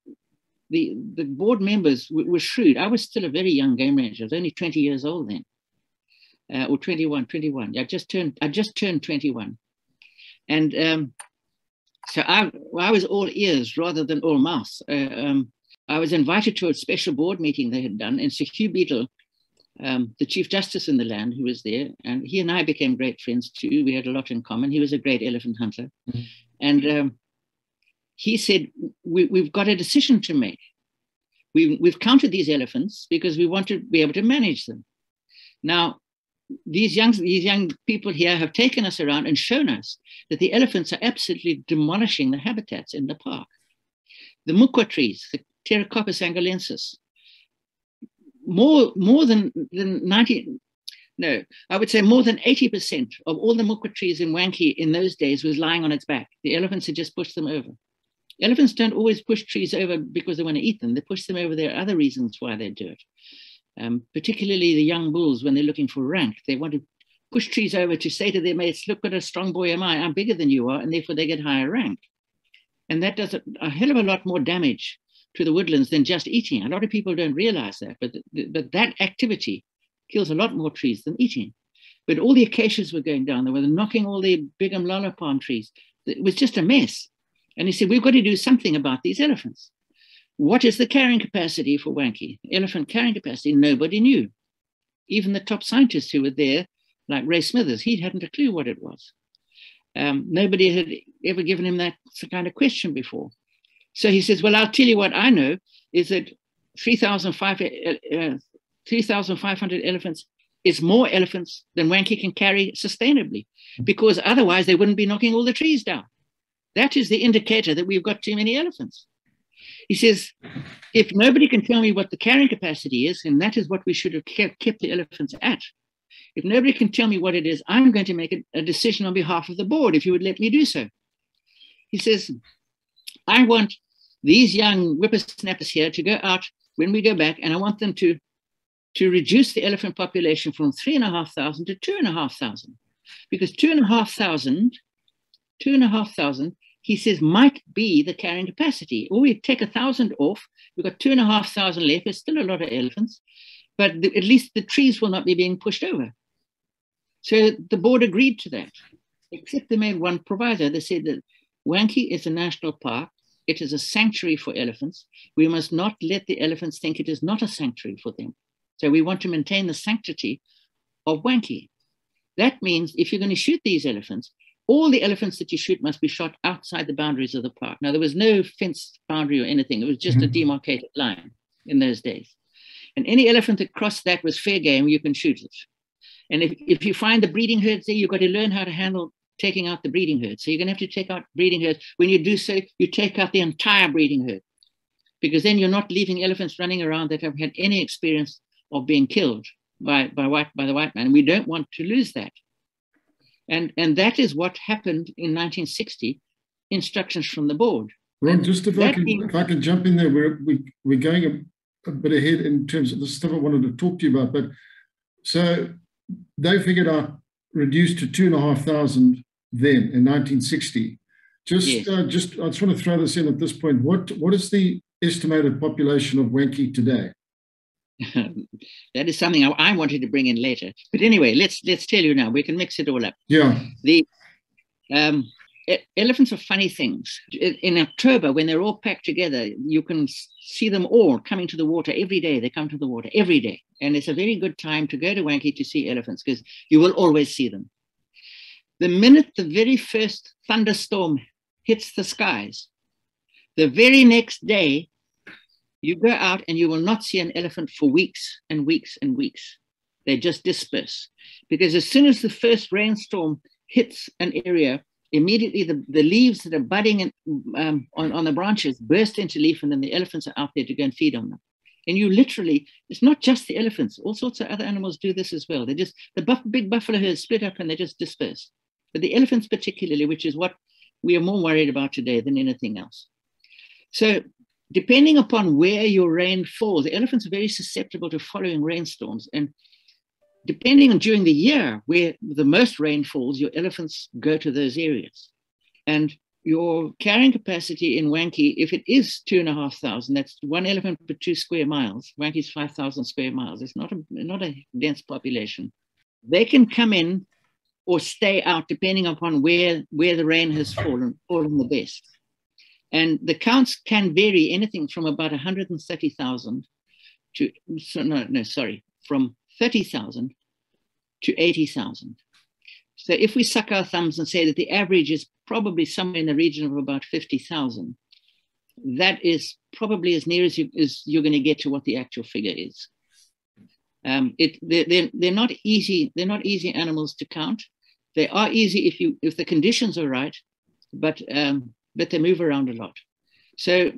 the, the board members were, shrewd. I was still a very young game ranger. I was only 20 years old then, uh, or 21, 21. I just turned I just turned 21, and um, so I I was all ears rather than all mouth. Uh, um, I was invited to a special board meeting they had done, and Sir Hugh Beadle, um, the Chief Justice in the land, who was there, and he and I became great friends too. We had a lot in common. He was a great elephant hunter. Mm-hmm. And um, he said, we, have got a decision to make. We, we've counted these elephants because we want to be able to manage them. Now, these young, these young people here have taken us around and shown us that the elephants are absolutely demolishing the habitats in the park. The mukwa trees, the Pterocarpus angolensis. More, more than, than 90, no, I would say more than 80% of all the mukwa trees in Wankie in those days was lying on its back. The elephants had just pushed them over. Elephants don't always push trees over because they want to eat them. They push them over. There are other reasons why they do it. Um, particularly the young bulls, when they're looking for rank, they want to push trees over to say to their mates, look what a strong boy am I, I'm bigger than you are, and therefore they get higher rank. And that does a, a hell of a lot more damage to the woodlands than just eating. A lot of people don't realize that, but, but that activity kills a lot more trees than eating. But all the acacias were going down. They were knocking all the big umlala palm trees. It was just a mess. And he said, we've got to do something about these elephants. What is the carrying capacity for Wankie? Elephant carrying capacity, nobody knew. Even the top scientists who were there, like Reay Smithers, he hadn't a clue what it was. Um, nobody had ever given him that kind of question before. So he says, Well, I'll tell you what I know is that 3,500 uh, 3, elephants is more elephants than Wankie can carry sustainably, because otherwise they wouldn't be knocking all the trees down. That is the indicator that we've got too many elephants. He says, if nobody can tell me what the carrying capacity is, and that is what we should have kept, kept the elephants at, if nobody can tell me what it is, I'm going to make a, a decision on behalf of the board, if you would let me do so. He says, I want these young whippersnappers here to go out when we go back, and I want them to, to reduce the elephant population from three and a half thousand to two and a half thousand. Because two and a half thousand, two and a half thousand, he says might be the carrying capacity. Or we take a thousand off, we've got two and a half thousand left. There's still a lot of elephants, but the, at least the trees will not be being pushed over. So the board agreed to that, except they made one proviso. They said that Wankie is a national park. It is a sanctuary for elephants. We must not let the elephants think it is not a sanctuary for them. So we want to maintain the sanctity of Wankie. That means if you're going to shoot these elephants, all the elephants that you shoot must be shot outside the boundaries of the park. Now, there was no fenced boundary or anything. It was just mm-hmm. a demarcated line in those days. And any elephant that crossed that was fair game, you can shoot it. And if, if you find the breeding herds there, you've got to learn how to handle taking out the breeding herd. So you're going to have to take out breeding herds. When you do so, you take out the entire breeding herd because then you're not leaving elephants running around that have had any experience of being killed by, by, white, by the white man. We don't want to lose that. And, and that is what happened in 1960, instructions from the board. Ron, just if I, can, if I can jump in there, we're, we, we're going a, a bit ahead in terms of the stuff I wanted to talk to you about. But so they figured out reduced to two and a half thousand then in 1960. Just, yes. uh, just, I just want to throw this in at this point. What, what is the estimated population of Wankie today? that is something I, I, wanted to bring in later. But anyway, let's let's tell you now. We can mix it all up. Yeah. The um, elephants are funny things. In October, when they're all packed together, you can see them all coming to the water every day. They come to the water every day. And it's a very good time to go to Wankie to see elephants because you will always see them. The minute the very first thunderstorm hits the skies, the very next day, you go out and you will not see an elephant for weeks and weeks and weeks. They just disperse. Because as soon as the first rainstorm hits an area, immediately the, the leaves that are budding in, um, on, on the branches burst into leaf, and then the elephants are out there to go and feed on them. And you literally, it's not just the elephants, all sorts of other animals do this as well. They just, the buff, big buffalo herds split up and they just disperse. But the elephants, particularly, which is what we are more worried about today than anything else. So, depending upon where your rain falls, the elephants are very susceptible to following rainstorms. And depending on during the year where the most rain falls, your elephants go to those areas. And your carrying capacity in Wankie, if it is two and a half thousand, that's one elephant per two square miles. Wankie's 5,000 square miles. It's not a, not a dense population. They can come in or stay out depending upon where, where the rain has fallen, fallen the best. And the counts can vary anything from about 130,000 to, so no, no, sorry, from 30,000 to 80,000. So if we suck our thumbs and say that the average is probably somewhere in the region of about 50,000, that is probably as near as, you, as you're going to get to what the actual figure is. Um, it, they're, they're, they're not easy. They're not easy animals to count. They are easy if you if the conditions are right, but um, but they move around a lot. So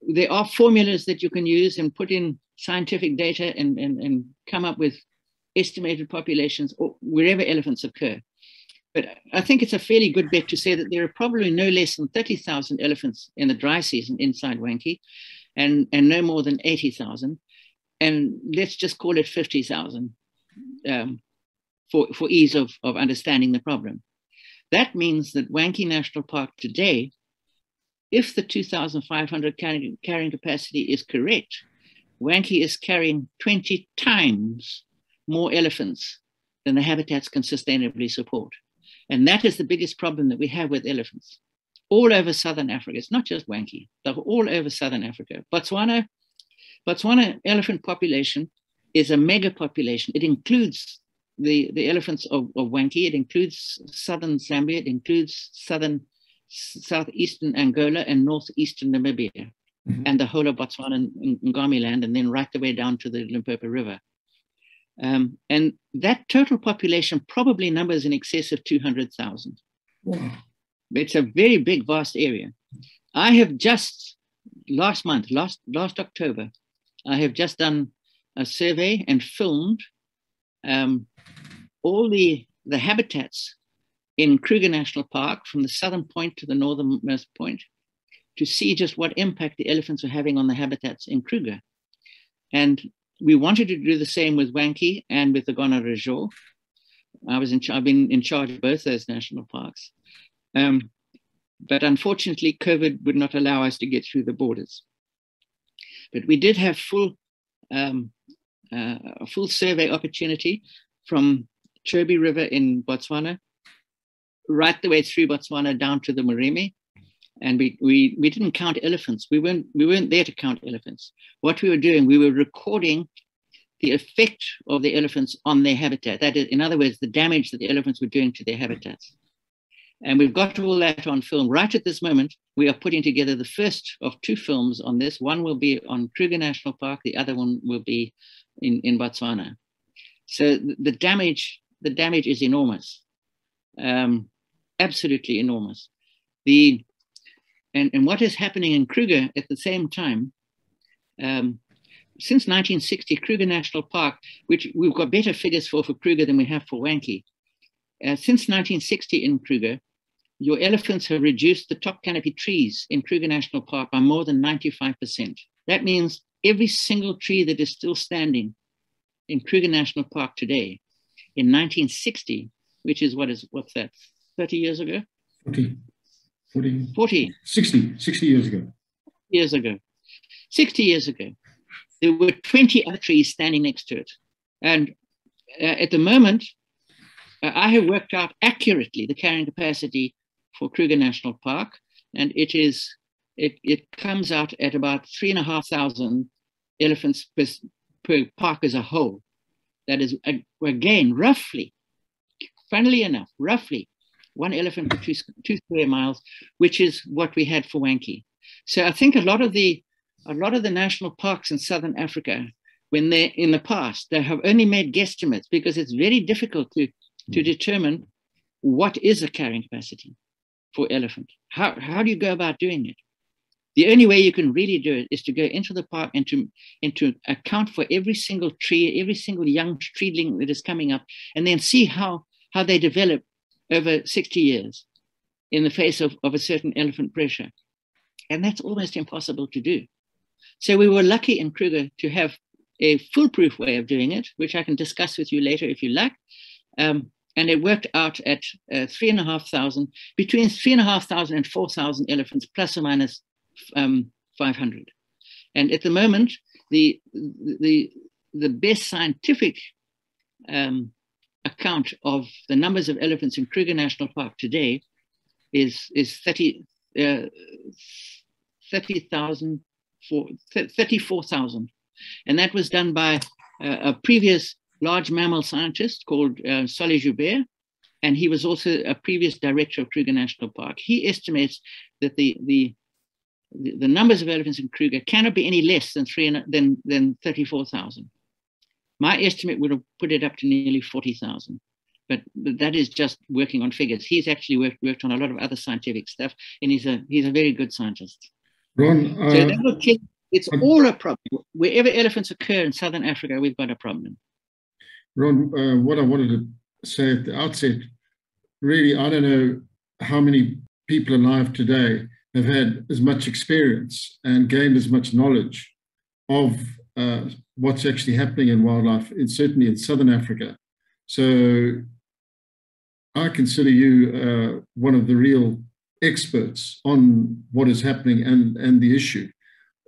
there are formulas that you can use and put in scientific data and, and, and come up with estimated populations or wherever elephants occur. But I think it's a fairly good bet to say that there are probably no less than 30,000 elephants in the dry season inside Wankie and, and no more than 80,000. And let's just call it 50,000 um, for, for ease of, of understanding the problem. That means that Wankie National Park today, if the 2,500 carrying, carrying capacity is correct, Wankie is carrying 20 times more elephants than the habitats can sustainably support. And that is the biggest problem that we have with elephants all over southern Africa. It's not just Wankie, they're all over southern Africa. Botswana, Botswana elephant population is a mega population. It includes the, the elephants of, of Wankie, it includes southern Zambia, it includes southern southeastern Angola and northeastern Namibia mm-hmm. and the whole of Botswana and Ngami land, and then right the way down to the Limpopo River. Um, and that total population probably numbers in excess of 200,000. Wow. It's a very big, vast area. I have just last month, last, last October, I have just done a survey and filmed um, all the, the habitats in Kruger National Park from the southern point to the northernmost point to see just what impact the elephants are having on the habitats in Kruger. And we wanted to do the same with Wankie and with the Gonarezhou. Rejo. I was in, I've been in charge of both those national parks. Um, but unfortunately, COVID would not allow us to get through the borders. But we did have full, um, uh, a full survey opportunity from Chobe River in Botswana, right the way through Botswana down to the Moremi, and we, we, we didn't count elephants. We weren't, we weren't there to count elephants. What we were doing, we were recording the effect of the elephants on their habitat. That is, in other words, the damage that the elephants were doing to their habitats. And we've got all that on film. Right at this moment, we are putting together the first of two films on this. One will be on Kruger National Park, the other one will be in, in Botswana. So the damage, the damage is enormous, um, absolutely enormous. The and, and what is happening in Kruger at the same time, um, since 1960, Kruger National Park, which we've got better figures for for Kruger than we have for Wankie, uh, since 1960 in Kruger, your elephants have reduced the top canopy trees in Kruger National Park by more than 95%. That means every single tree that is still standing in Kruger National Park today, in 1960, which is what is what's that, 30 years ago? 40. 40, 40. 60, 60 years ago. Years ago. 60 years ago. There were 20 other trees standing next to it. And uh, at the moment, uh, I have worked out accurately the carrying capacity for Kruger National Park, and it is it, it comes out at about three and a half thousand elephants per, per park as a whole. That is, again, roughly, funnily enough, roughly one elephant per two, two square miles, which is what we had for Wankie. So I think a lot of the a lot of the national parks in southern Africa, when they in the past, they have only made guesstimates because it's very difficult to to determine what is a carrying capacity for elephant. How how do you go about doing it? The only way you can really do it is to go into the park and to, and to account for every single tree, every single young treeling that is coming up, and then see how, how they develop over 60 years in the face of, of a certain elephant pressure. And that's almost impossible to do. So we were lucky in Kruger to have a foolproof way of doing it, which I can discuss with you later if you like. Um, and it worked out at uh, three and a half thousand, between three and a half thousand and four thousand elephants, plus or minus um, 500. And at the moment, the, the, the best scientific um, account of the numbers of elephants in Kruger National Park today is, is 30, uh, 30,000, 34,000. And that was done by uh, a previous large mammal scientist called uh, Solly Joubert, and he was also a previous director of Kruger National Park. He estimates that the, the the, numbers of elephants in Kruger cannot be any less than three than than thirty four thousand. My estimate would have put it up to nearly forty thousand. But, but that is just working on figures. He's actually worked, worked on a lot of other scientific stuff, and he's a he's a very good scientist. Ron, uh, so that will tell it's all a problem. Wherever elephants occur in southern Africa, we've got a problem. Ron, uh, what I wanted to say at the outset, really, I don't know how many people alive today have had as much experience and gained as much knowledge of uh, what's actually happening in wildlife, in, certainly in southern Africa. So I consider you uh, one of the real experts on what is happening and, and the issue.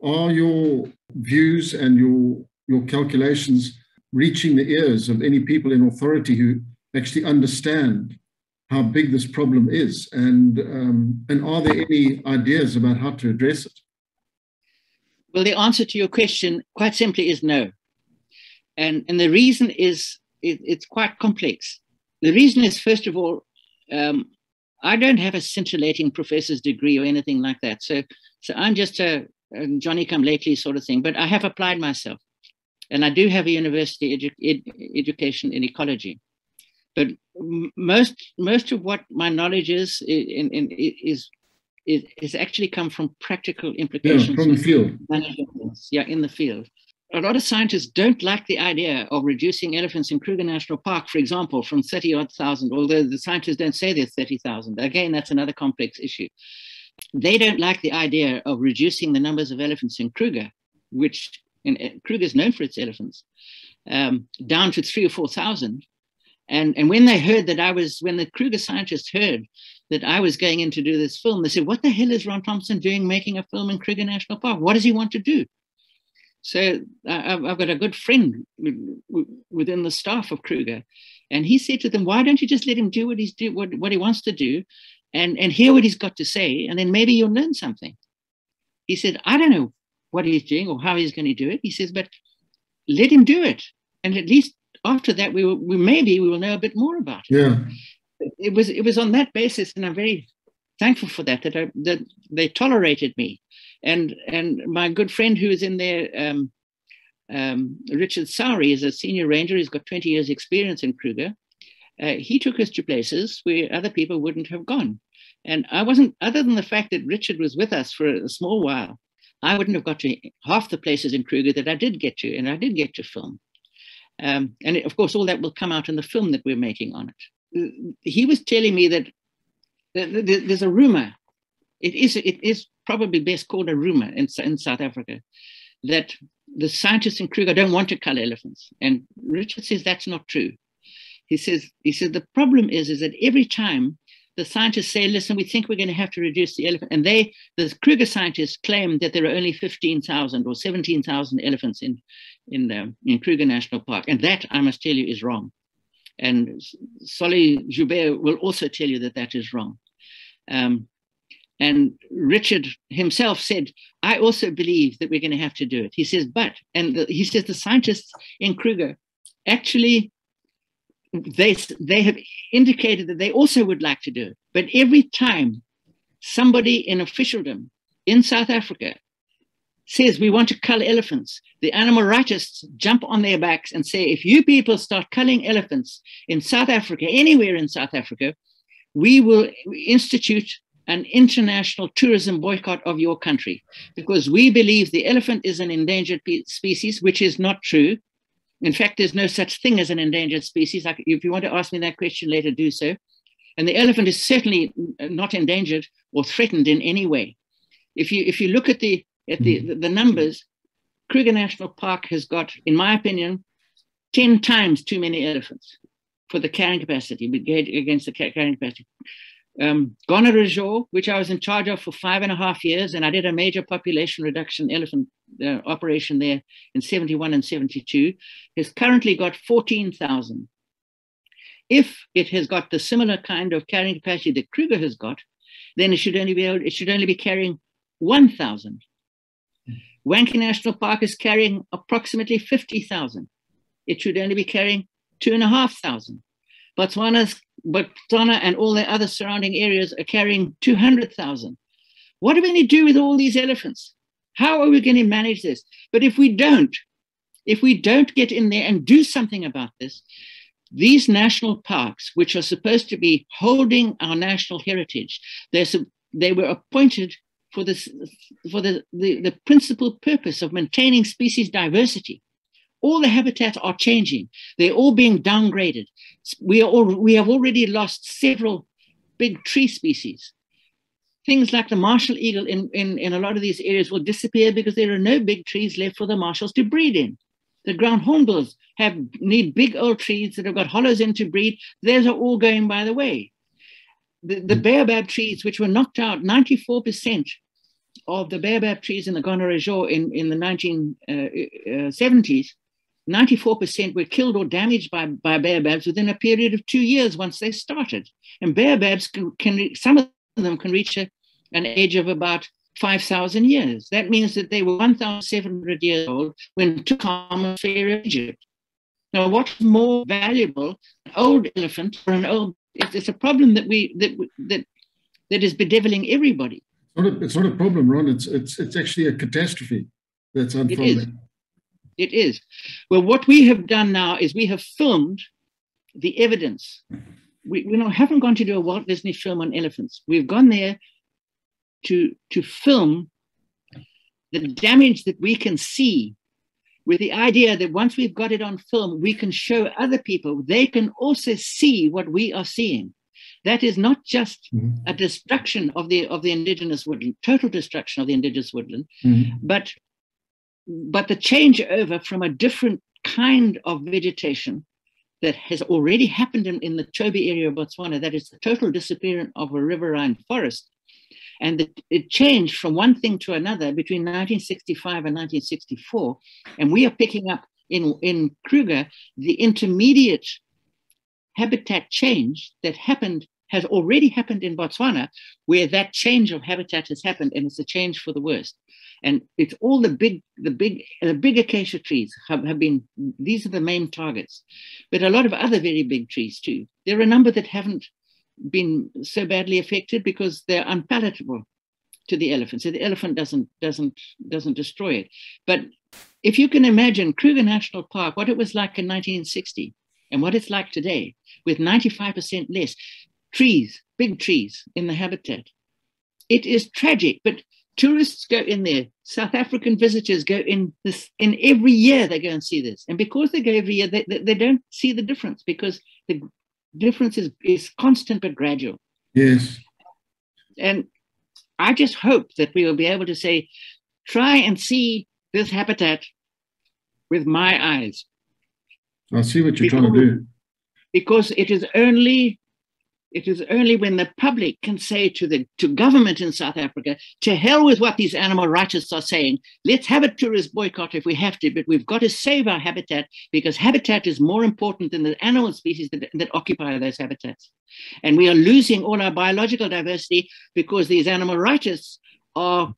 Are your views and your, your calculations reaching the ears of any people in authority who actually understand how big this problem is, and um, and are there any ideas about how to address it? Well, the answer to your question, quite simply, is no, and and the reason is it, it's quite complex. The reason is, first of all, um, I don't have a scintillating professor's degree or anything like that, so so I'm just a, a Johnny come lately sort of thing. But I have applied myself, and I do have a university edu- ed- education in ecology. But most most of what my knowledge is in, in, is is, is actually come from practical implications. Yeah, from the field. Yeah, in the field. A lot of scientists don't like the idea of reducing elephants in Kruger National Park, for example, from 30 odd thousand, although the scientists don't say there's 30,000. Again, that's another complex issue. They don't like the idea of reducing the numbers of elephants in Kruger, which in, Kruger is known for its elephants, um, down to three or 4,000 and, and when they heard that I was, when the Kruger scientists heard that I was going in to do this film, they said, What the hell is Ron Thomson doing making a film in Kruger National Park? What does he want to do? So I've, got a good friend within the staff of Kruger, and he said to them, Why don't you just let him do what he's do what, what he wants to do and, and hear what he's got to say, and then maybe you'll learn something. He said, I don't know what he's doing or how he's going to do it. He says, but let him do it. And at least after that, we, will, we maybe we will know a bit more about it. Yeah. It was it was on that basis, and I'm very thankful for that that I, that they tolerated me, and and my good friend who is in there, um, um, Richard Sowry, is a senior ranger. He's got 20 years experience in Kruger. Uh, he took us to places where other people wouldn't have gone, and I wasn't. Other than the fact that Richard was with us for a small while, I wouldn't have got to half the places in Kruger that I did get to, and I did get to film. Um, and of course, all that will come out in the film that we're making on it. He was telling me that there's a rumor. It is it is probably best called a rumor in, in South Africa that the scientists in Kruger don't want to cull elephants. And Richard says that's not true. He says he said the problem is is that every time the scientists say, listen, we think we're going to have to reduce the elephant. And they, the Kruger scientists claim that there are only 15,000 or 17,000 elephants in, in, the, in Kruger National Park. And that, I must tell you, is wrong. And Solly Joubert will also tell you that that is wrong. Um, and Richard himself said, I also believe that we're going to have to do it. He says, but, and the, he says the scientists in Kruger actually, they, they have indicated that they also would like to do it. But every time somebody in officialdom in South Africa says we want to cull elephants, the animal rightists jump on their backs and say, if you people start culling elephants in South Africa, anywhere in South Africa, we will institute an international tourism boycott of your country because we believe the elephant is an endangered species, which is not true. In fact, there's no such thing as an endangered species. If you want to ask me that question later, do so. And the elephant is certainly not endangered or threatened in any way. If you if you look at the at the, the, the numbers, Kruger National Park has got, in my opinion, 10 times too many elephants for the carrying capacity against the carrying capacity um, Gonarezhou, which I was in charge of for five and a half years, and I did a major population reduction elephant uh, operation there in 71 and 72, has currently got 14,000. If it has got the similar kind of carrying capacity that Kruger has got, then it should only be able, it should only be carrying 1,000. Hwange National Park is carrying approximately 50,000. It should only be carrying two and a half thousand. Botswana's Botswana and all the other surrounding areas are carrying 200,000. What are we going to do with all these elephants? How are we going to manage this? But if we don't, if we don't get in there and do something about this, these national parks, which are supposed to be holding our national heritage, they were appointed for, this, for the, the, the principal purpose of maintaining species diversity all the habitats are changing. They're all being downgraded. We, are all, we have already lost several big tree species. Things like the martial eagle in, in, in a lot of these areas will disappear because there are no big trees left for the martials to breed in. The ground hornbills have need big old trees that have got hollows in to breed. Those are all going by the way. The, the hmm. baobab trees, which were knocked out, 94% of the baobab trees in the Gonarezhou in, in the 1970s 94% were killed or damaged by, by baobabs within a period of two years once they started. And baobabs can, can some of them can reach a, an age of about 5,000 years. That means that they were 1,700 years old when Tutankhamun pharaoh of Egypt. Now, what's more valuable, an old elephant or an old? It's, it's a problem that we that that that is bedeviling everybody. It's not a, it's not a problem, Ron. It's it's it's actually a catastrophe that's unfolding. It is. Well, what we have done now is we have filmed the evidence. We, we haven't gone to do a Walt Disney film on elephants. We've gone there to, to film the damage that we can see with the idea that once we've got it on film, we can show other people, they can also see what we are seeing. That is not just mm-hmm. a destruction of the of the indigenous woodland, total destruction of the indigenous woodland, mm-hmm. but but the changeover from a different kind of vegetation that has already happened in, in the Chobe area of Botswana, that is the total disappearance of a riverine forest. And it changed from one thing to another between 1965 and 1964. And we are picking up in, in Kruger the intermediate habitat change that happened has already happened in Botswana, where that change of habitat has happened, and it's a change for the worst. And it's all the big the big the big acacia trees have, have been these are the main targets. But a lot of other very big trees too. There are a number that haven't been so badly affected because they're unpalatable to the elephant so the elephant doesn't doesn't doesn't destroy it but if you can imagine kruger national park what it was like in 1960 and what it's like today with 95% less trees big trees in the habitat it is tragic but tourists go in there. South African visitors go in this in every year. They go and see this, and because they go every year, they, they, they don't see the difference because the difference is, is constant but gradual. Yes. And I just hope that we will be able to say, try and see this habitat with my eyes. I see what you're because, trying to do. Because it is only it is only when the public can say to the to government in South Africa, to hell with what these animal rightists are saying. Let's have a tourist boycott if we have to, but we've got to save our habitat because habitat is more important than the animal species that, that occupy those habitats. And we are losing all our biological diversity because these animal rightists are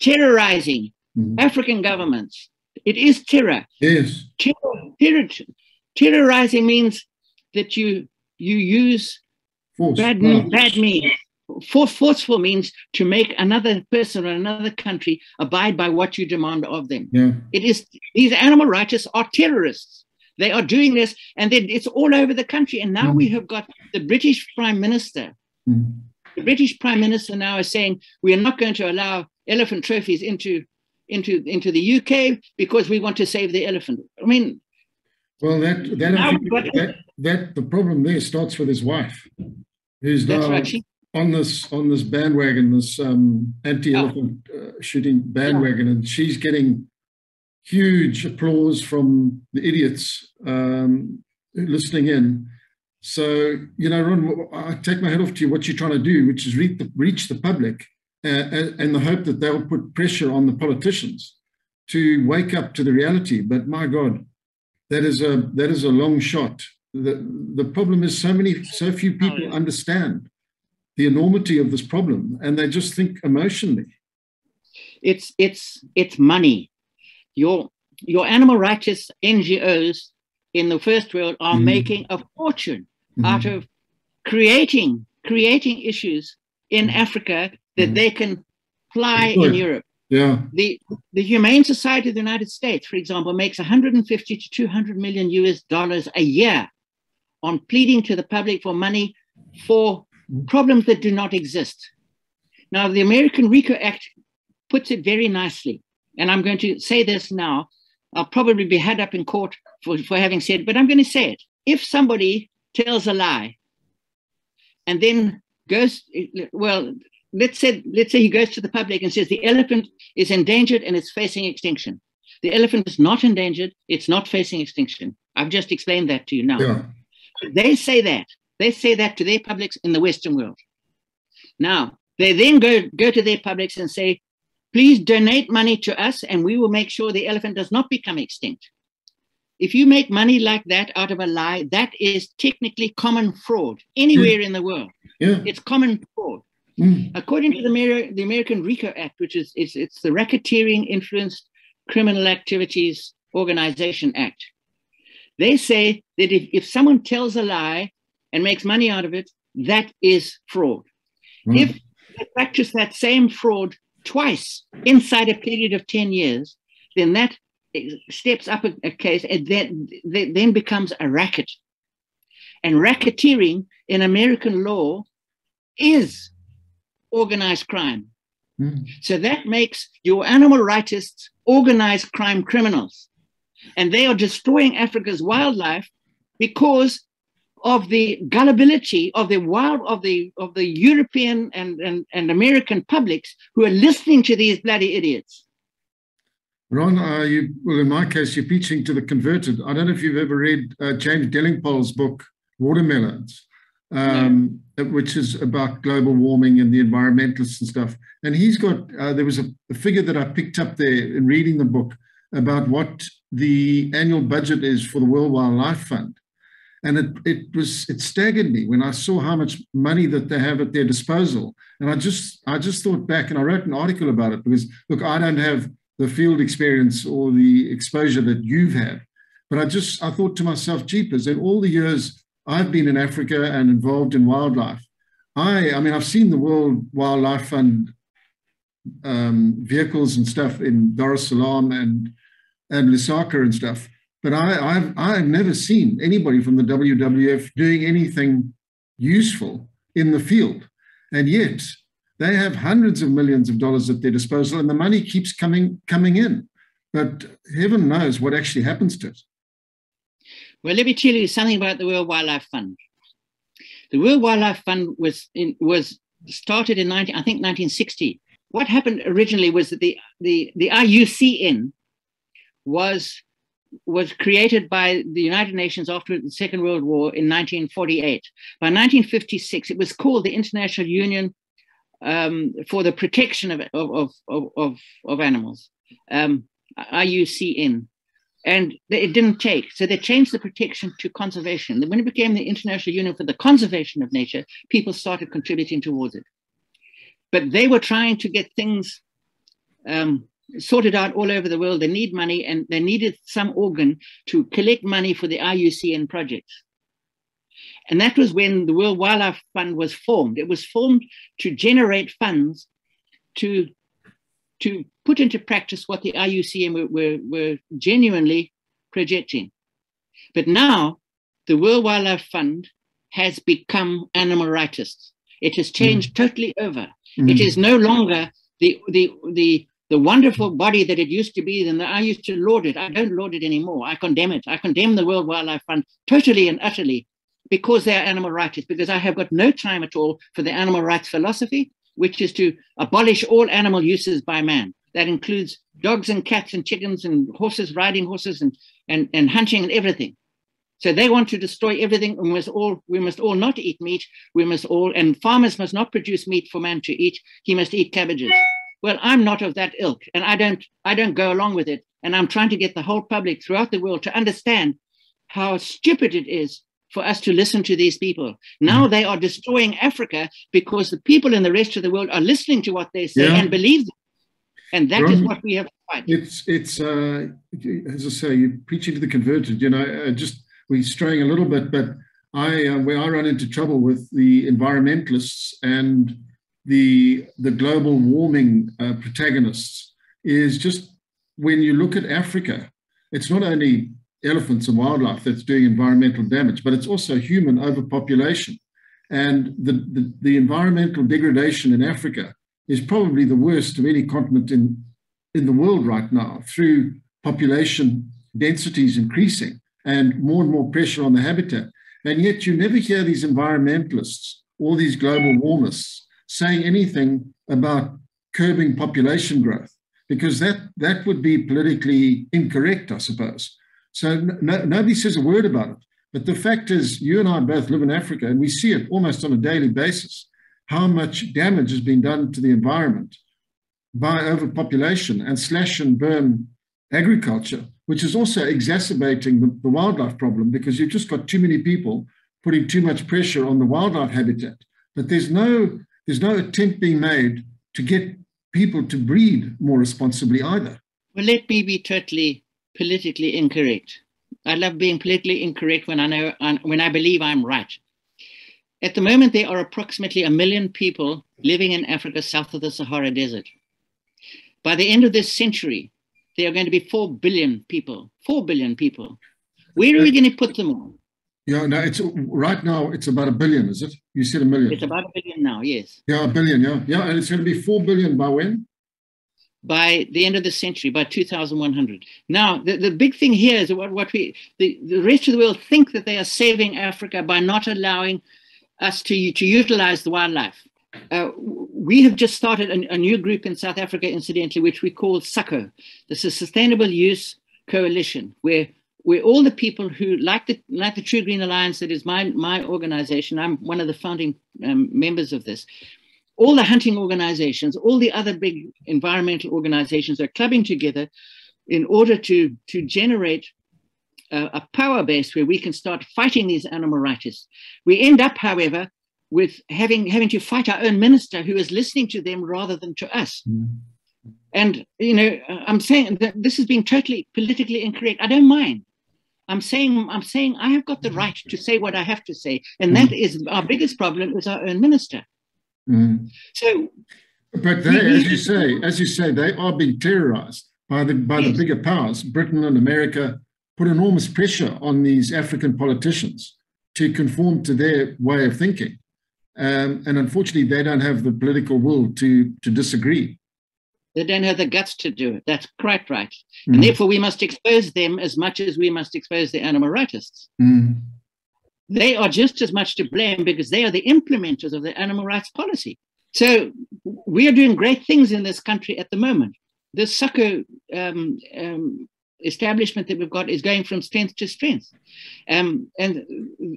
terrorizing mm-hmm. African governments. It is terror. Yes. Terror, terror, terrorizing means that you you use Force. bad, bad means. For, forceful means to make another person or another country abide by what you demand of them. Yeah. It is these animal rights are terrorists. They are doing this, and then it's all over the country. And now mm. we have got the British Prime Minister. Mm. The British Prime Minister now is saying we are not going to allow elephant trophies into into into the UK because we want to save the elephant. I mean, well, that that, now, that, that the problem there starts with his wife, who's now right. on this on this bandwagon, this um, anti-elephant oh. uh, shooting bandwagon, yeah. and she's getting huge applause from the idiots um, listening in. So you know, Ron, I take my hat off to you. What you're trying to do, which is reach the, reach the public, uh, and the hope that they'll put pressure on the politicians to wake up to the reality. But my God, that is a that is a long shot. The the problem is so many so few people oh, yeah. understand the enormity of this problem, and they just think emotionally. It's it's it's money. Your your animal rights NGOs in the first world are mm. making a fortune mm. out of creating creating issues in mm. Africa that mm. they can fly in Europe. Yeah. The the Humane Society of the United States, for example, makes 150 to 200 million US dollars a year on pleading to the public for money for problems that do not exist. Now, the American RICO Act puts it very nicely. And I'm going to say this now. I'll probably be had up in court for, for having said, but I'm going to say it. If somebody tells a lie and then goes, well, let's say let's say he goes to the public and says the elephant is endangered and it's facing extinction. The elephant is not endangered; it's not facing extinction. I've just explained that to you now. Yeah. They say that. They say that to their publics in the Western world. Now they then go go to their publics and say, "Please donate money to us, and we will make sure the elephant does not become extinct." If you make money like that out of a lie, that is technically common fraud anywhere yeah. in the world. Yeah. It's common fraud. Mm. According to the, Amer- the American RICO Act, which is it's, it's the Racketeering Influenced Criminal Activities Organization Act, they say that if, if someone tells a lie and makes money out of it, that is fraud. Mm. If they practice that same fraud twice inside a period of 10 years, then that steps up a, a case and then, then becomes a racket. And racketeering in American law is organized crime. Mm. So that makes your animal rightists organized crime criminals. And they are destroying Africa's wildlife because of the gullibility of the wild of the of the European and, and, and American publics who are listening to these bloody idiots. Ron, uh, you, well, in my case, you're preaching to the converted. I don't know if you've ever read uh, James Delingpole's book, Watermelons um, which is about global warming and the environmentalists and stuff. And he's got, uh, there was a, a, figure that I picked up there in reading the book about what the annual budget is for the World Wildlife Fund. And it, it was it staggered me when I saw how much money that they have at their disposal. And I just I just thought back and I wrote an article about it because look, I don't have the field experience or the exposure that you've had. But I just I thought to myself, jeepers, in all the years I've been in Africa and involved in wildlife. I, I mean, I've seen the World Wildlife Fund um, vehicles and stuff in Dar es Salaam and and Lusaka and stuff, but I, I've I've never seen anybody from the WWF doing anything useful in the field, and yet they have hundreds of millions of dollars at their disposal, and the money keeps coming coming in, but heaven knows what actually happens to it. Well, let me tell you something about the World Wildlife Fund. The World Wildlife Fund was in, was started in 19, I think 1960. What happened originally was that the, the, the IUCN was was created by the United Nations after the Second World War in 1948. By 1956, it was called the International Union um, for the Protection of, of, of, of, of Animals, um, IUCN. And it didn't take. So they changed the protection to conservation. When it became the International Union for the Conservation of Nature, people started contributing towards it. But they were trying to get things um, sorted out all over the world. They need money and they needed some organ to collect money for the IUCN projects. And that was when the World Wildlife Fund was formed. It was formed to generate funds to, to put into practice what the IUCN were, were, were genuinely projecting. But now the World Wildlife Fund has become animal rightists. It has changed mm. totally over. Mm. It is no longer the, the, the the wonderful mm-hmm. body that it used to be, then I used to laud it. I don't laud it anymore. I condemn it. I condemn the World Wildlife Fund totally and utterly because they are animal rights, because I have got no time at all for the animal rights philosophy, which is to abolish all animal uses by man. That includes dogs and cats and chickens and horses, riding horses and, and, and hunting and everything. So they want to destroy everything. We must all we must all not eat meat. We must all and farmers must not produce meat for man to eat. He must eat cabbages. Well, I'm not of that ilk, and I don't I don't go along with it. And I'm trying to get the whole public throughout the world to understand how stupid it is for us to listen to these people. Now mm. they are destroying Africa because the people in the rest of the world are listening to what they say yeah. and believe them. And that is what we have to fight. It's, it's uh, as I say, you're preaching to the converted. You know, uh, just we're straying a little bit, but I, uh, where I run into trouble with the environmentalists and the, the global warming uh, protagonists is just when you look at Africa, it's not only elephants and wildlife that's doing environmental damage, but it's also human overpopulation. And the, the, the environmental degradation in Africa is probably the worst of any continent in, in the world right now through population densities increasing and more and more pressure on the habitat. And yet you never hear these environmentalists, all these global warmists, saying anything about curbing population growth because that that would be politically incorrect, I suppose. So no, nobody says a word about it. But the fact is, you and I both live in Africa, and we see it almost on a daily basis how much damage has been done to the environment by overpopulation and slash and burn agriculture, which is also exacerbating the, the wildlife problem because you've just got too many people putting too much pressure on the wildlife habitat. But there's no there's no attempt being made to get people to breed more responsibly either. Well, let me be totally politically incorrect. I love being politically incorrect when I know when I believe I'm right. At the moment, there are approximately a million people living in Africa south of the Sahara Desert. By the end of this century, there are going to be 4 billion people. 4 billion people. Where are we going to put them all? Yeah, no, it's right now it's about a billion, is it? You said a million. It's about a billion now, yes. Yeah, a billion, yeah. Yeah, and it's going to be four billion by when? By the end of the century, by 2100. Now, the, the big thing here is what, what we, the, the rest of the world think that they are saving Africa by not allowing us to, to utilize the wildlife. Uh, we have just started a, a, new group in South Africa, incidentally, which we call SUCCO. This is Sustainable Use Coalition, where where all the people who like the like the True Green Alliance, that is my my organization. I'm one of the founding um, members of this. All the hunting organizations, all the other big environmental organizations are clubbing together in order to to generate a, a power base where we can start fighting these animal rights. We end up, however, with having having to fight our own minister who is listening to them rather than to us. Mm. And you know, I'm saying that this is being totally politically incorrect. I don't mind. I'm saying, I'm saying I have got the right to say what I have to say. And that mm. is our biggest problem is our own minister. Mm. So but they, as you say, as you say, they are being terrorized by the by yes. the bigger powers. Britain and America put enormous pressure on these African politicians to conform to their way of thinking. Um, and unfortunately, they don't have the political will to to disagree. They don't have the guts to do it. That's quite right. Mm. And therefore, we must expose them as much as we must expose the animal rightists. Mm. They are just as much to blame because they are the implementers of the animal rights policy. So we are doing great things in this country at the moment. The SUCCO um, um, establishment that we've got is going from strength to strength. Um, and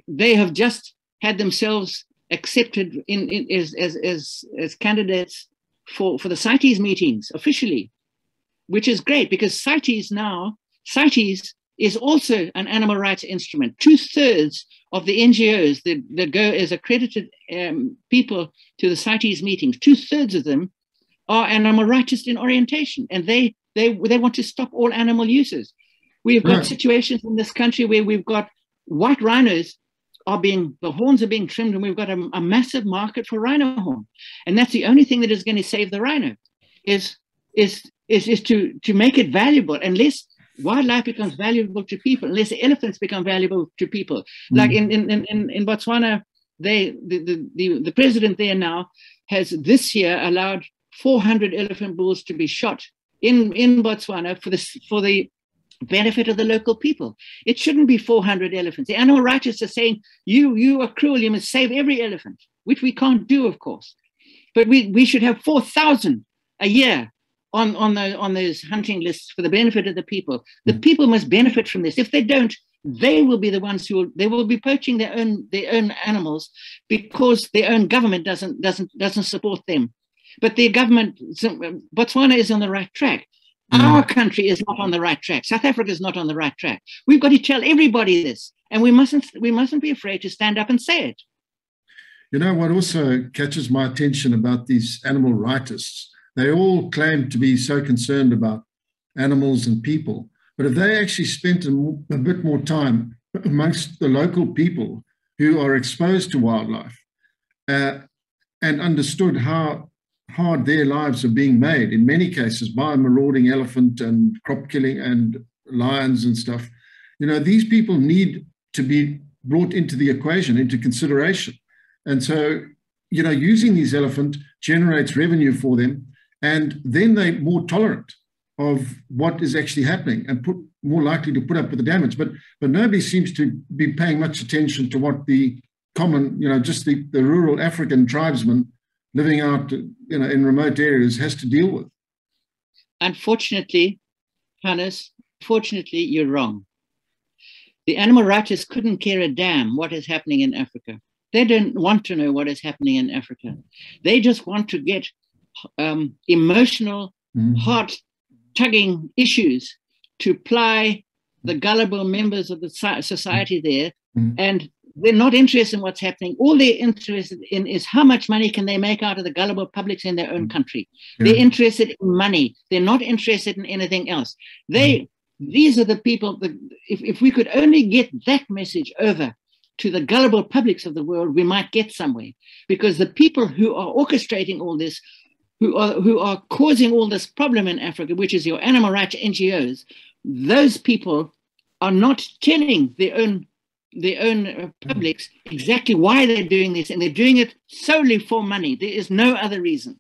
they have just had themselves accepted in, in as, as, as, as candidates for, for the CITES meetings officially, which is great because CITES now, CITES is also an animal rights instrument. Two thirds of the NGOs that, that go as accredited um, people to the CITES meetings, two thirds of them are animal rightist in orientation, and they they they want to stop all animal uses. We've got situations in this country where we've got white rhinos are being the horns are being trimmed, and we've got a, a massive market for rhino horn, and that's the only thing that is going to save the rhino, is is is is to to make it valuable. Unless wildlife becomes valuable to people, unless elephants become valuable to people, mm. like in in in in Botswana, they the, the the the president there now has this year allowed 400 elephant bulls to be shot in, in Botswana for the, for the benefit of the local people. It shouldn't be 400 elephants. The animal rights are saying, you, you are cruel, you must save every elephant, which we can't do, of course. But we, we should have 4,000 a year on, on, the, on those hunting lists for the benefit of the people. The mm. people must benefit from this. If they don't, they will be the ones who will, they will be poaching their own their own animals because their own government doesn't doesn't doesn't support them but the government, Botswana is on the right track. Mm. Our country is not on the right track. South Africa is not on the right track. We've got to tell everybody this, and we mustn't we mustn't be afraid to stand up and say it. You know what also catches my attention about these animal rightists? They all claim to be so concerned about animals and people, but if they actually spent a, a bit more time amongst the local people who are exposed to wildlife uh, and understood how hard their lives are being made in many cases by marauding elephant and crop killing and lions and stuff. You know, these people need to be brought into the equation, into consideration. And so, you know, using these elephant generates revenue for them, and then they're more tolerant of what is actually happening and put more likely to put up with the damage. But but nobody seems to be paying much attention to what the common, you know, just the, the rural African tribesmen living out you know in remote areas has to deal with unfortunately hannes fortunately you're wrong the animal rights couldn't care a damn what is happening in africa they don't want to know what is happening in africa they just want to get um, emotional mm. heart tugging issues to ply the gullible members of the society there mm. and they're not interested in what's happening. All they're interested in is how much money can they make out of the gullible publics in their own country. Yeah. They're interested in money. They're not interested in anything else. They, mm. these are the people that, if, if we could only get that message over to the gullible publics of the world, we might get somewhere. Because the people who are orchestrating all this, who are who are causing all this problem in Africa, which is your animal rights NGOs, those people are not telling their own their own uh, publics exactly why they're doing this, and they're doing it solely for money. There is no other reason.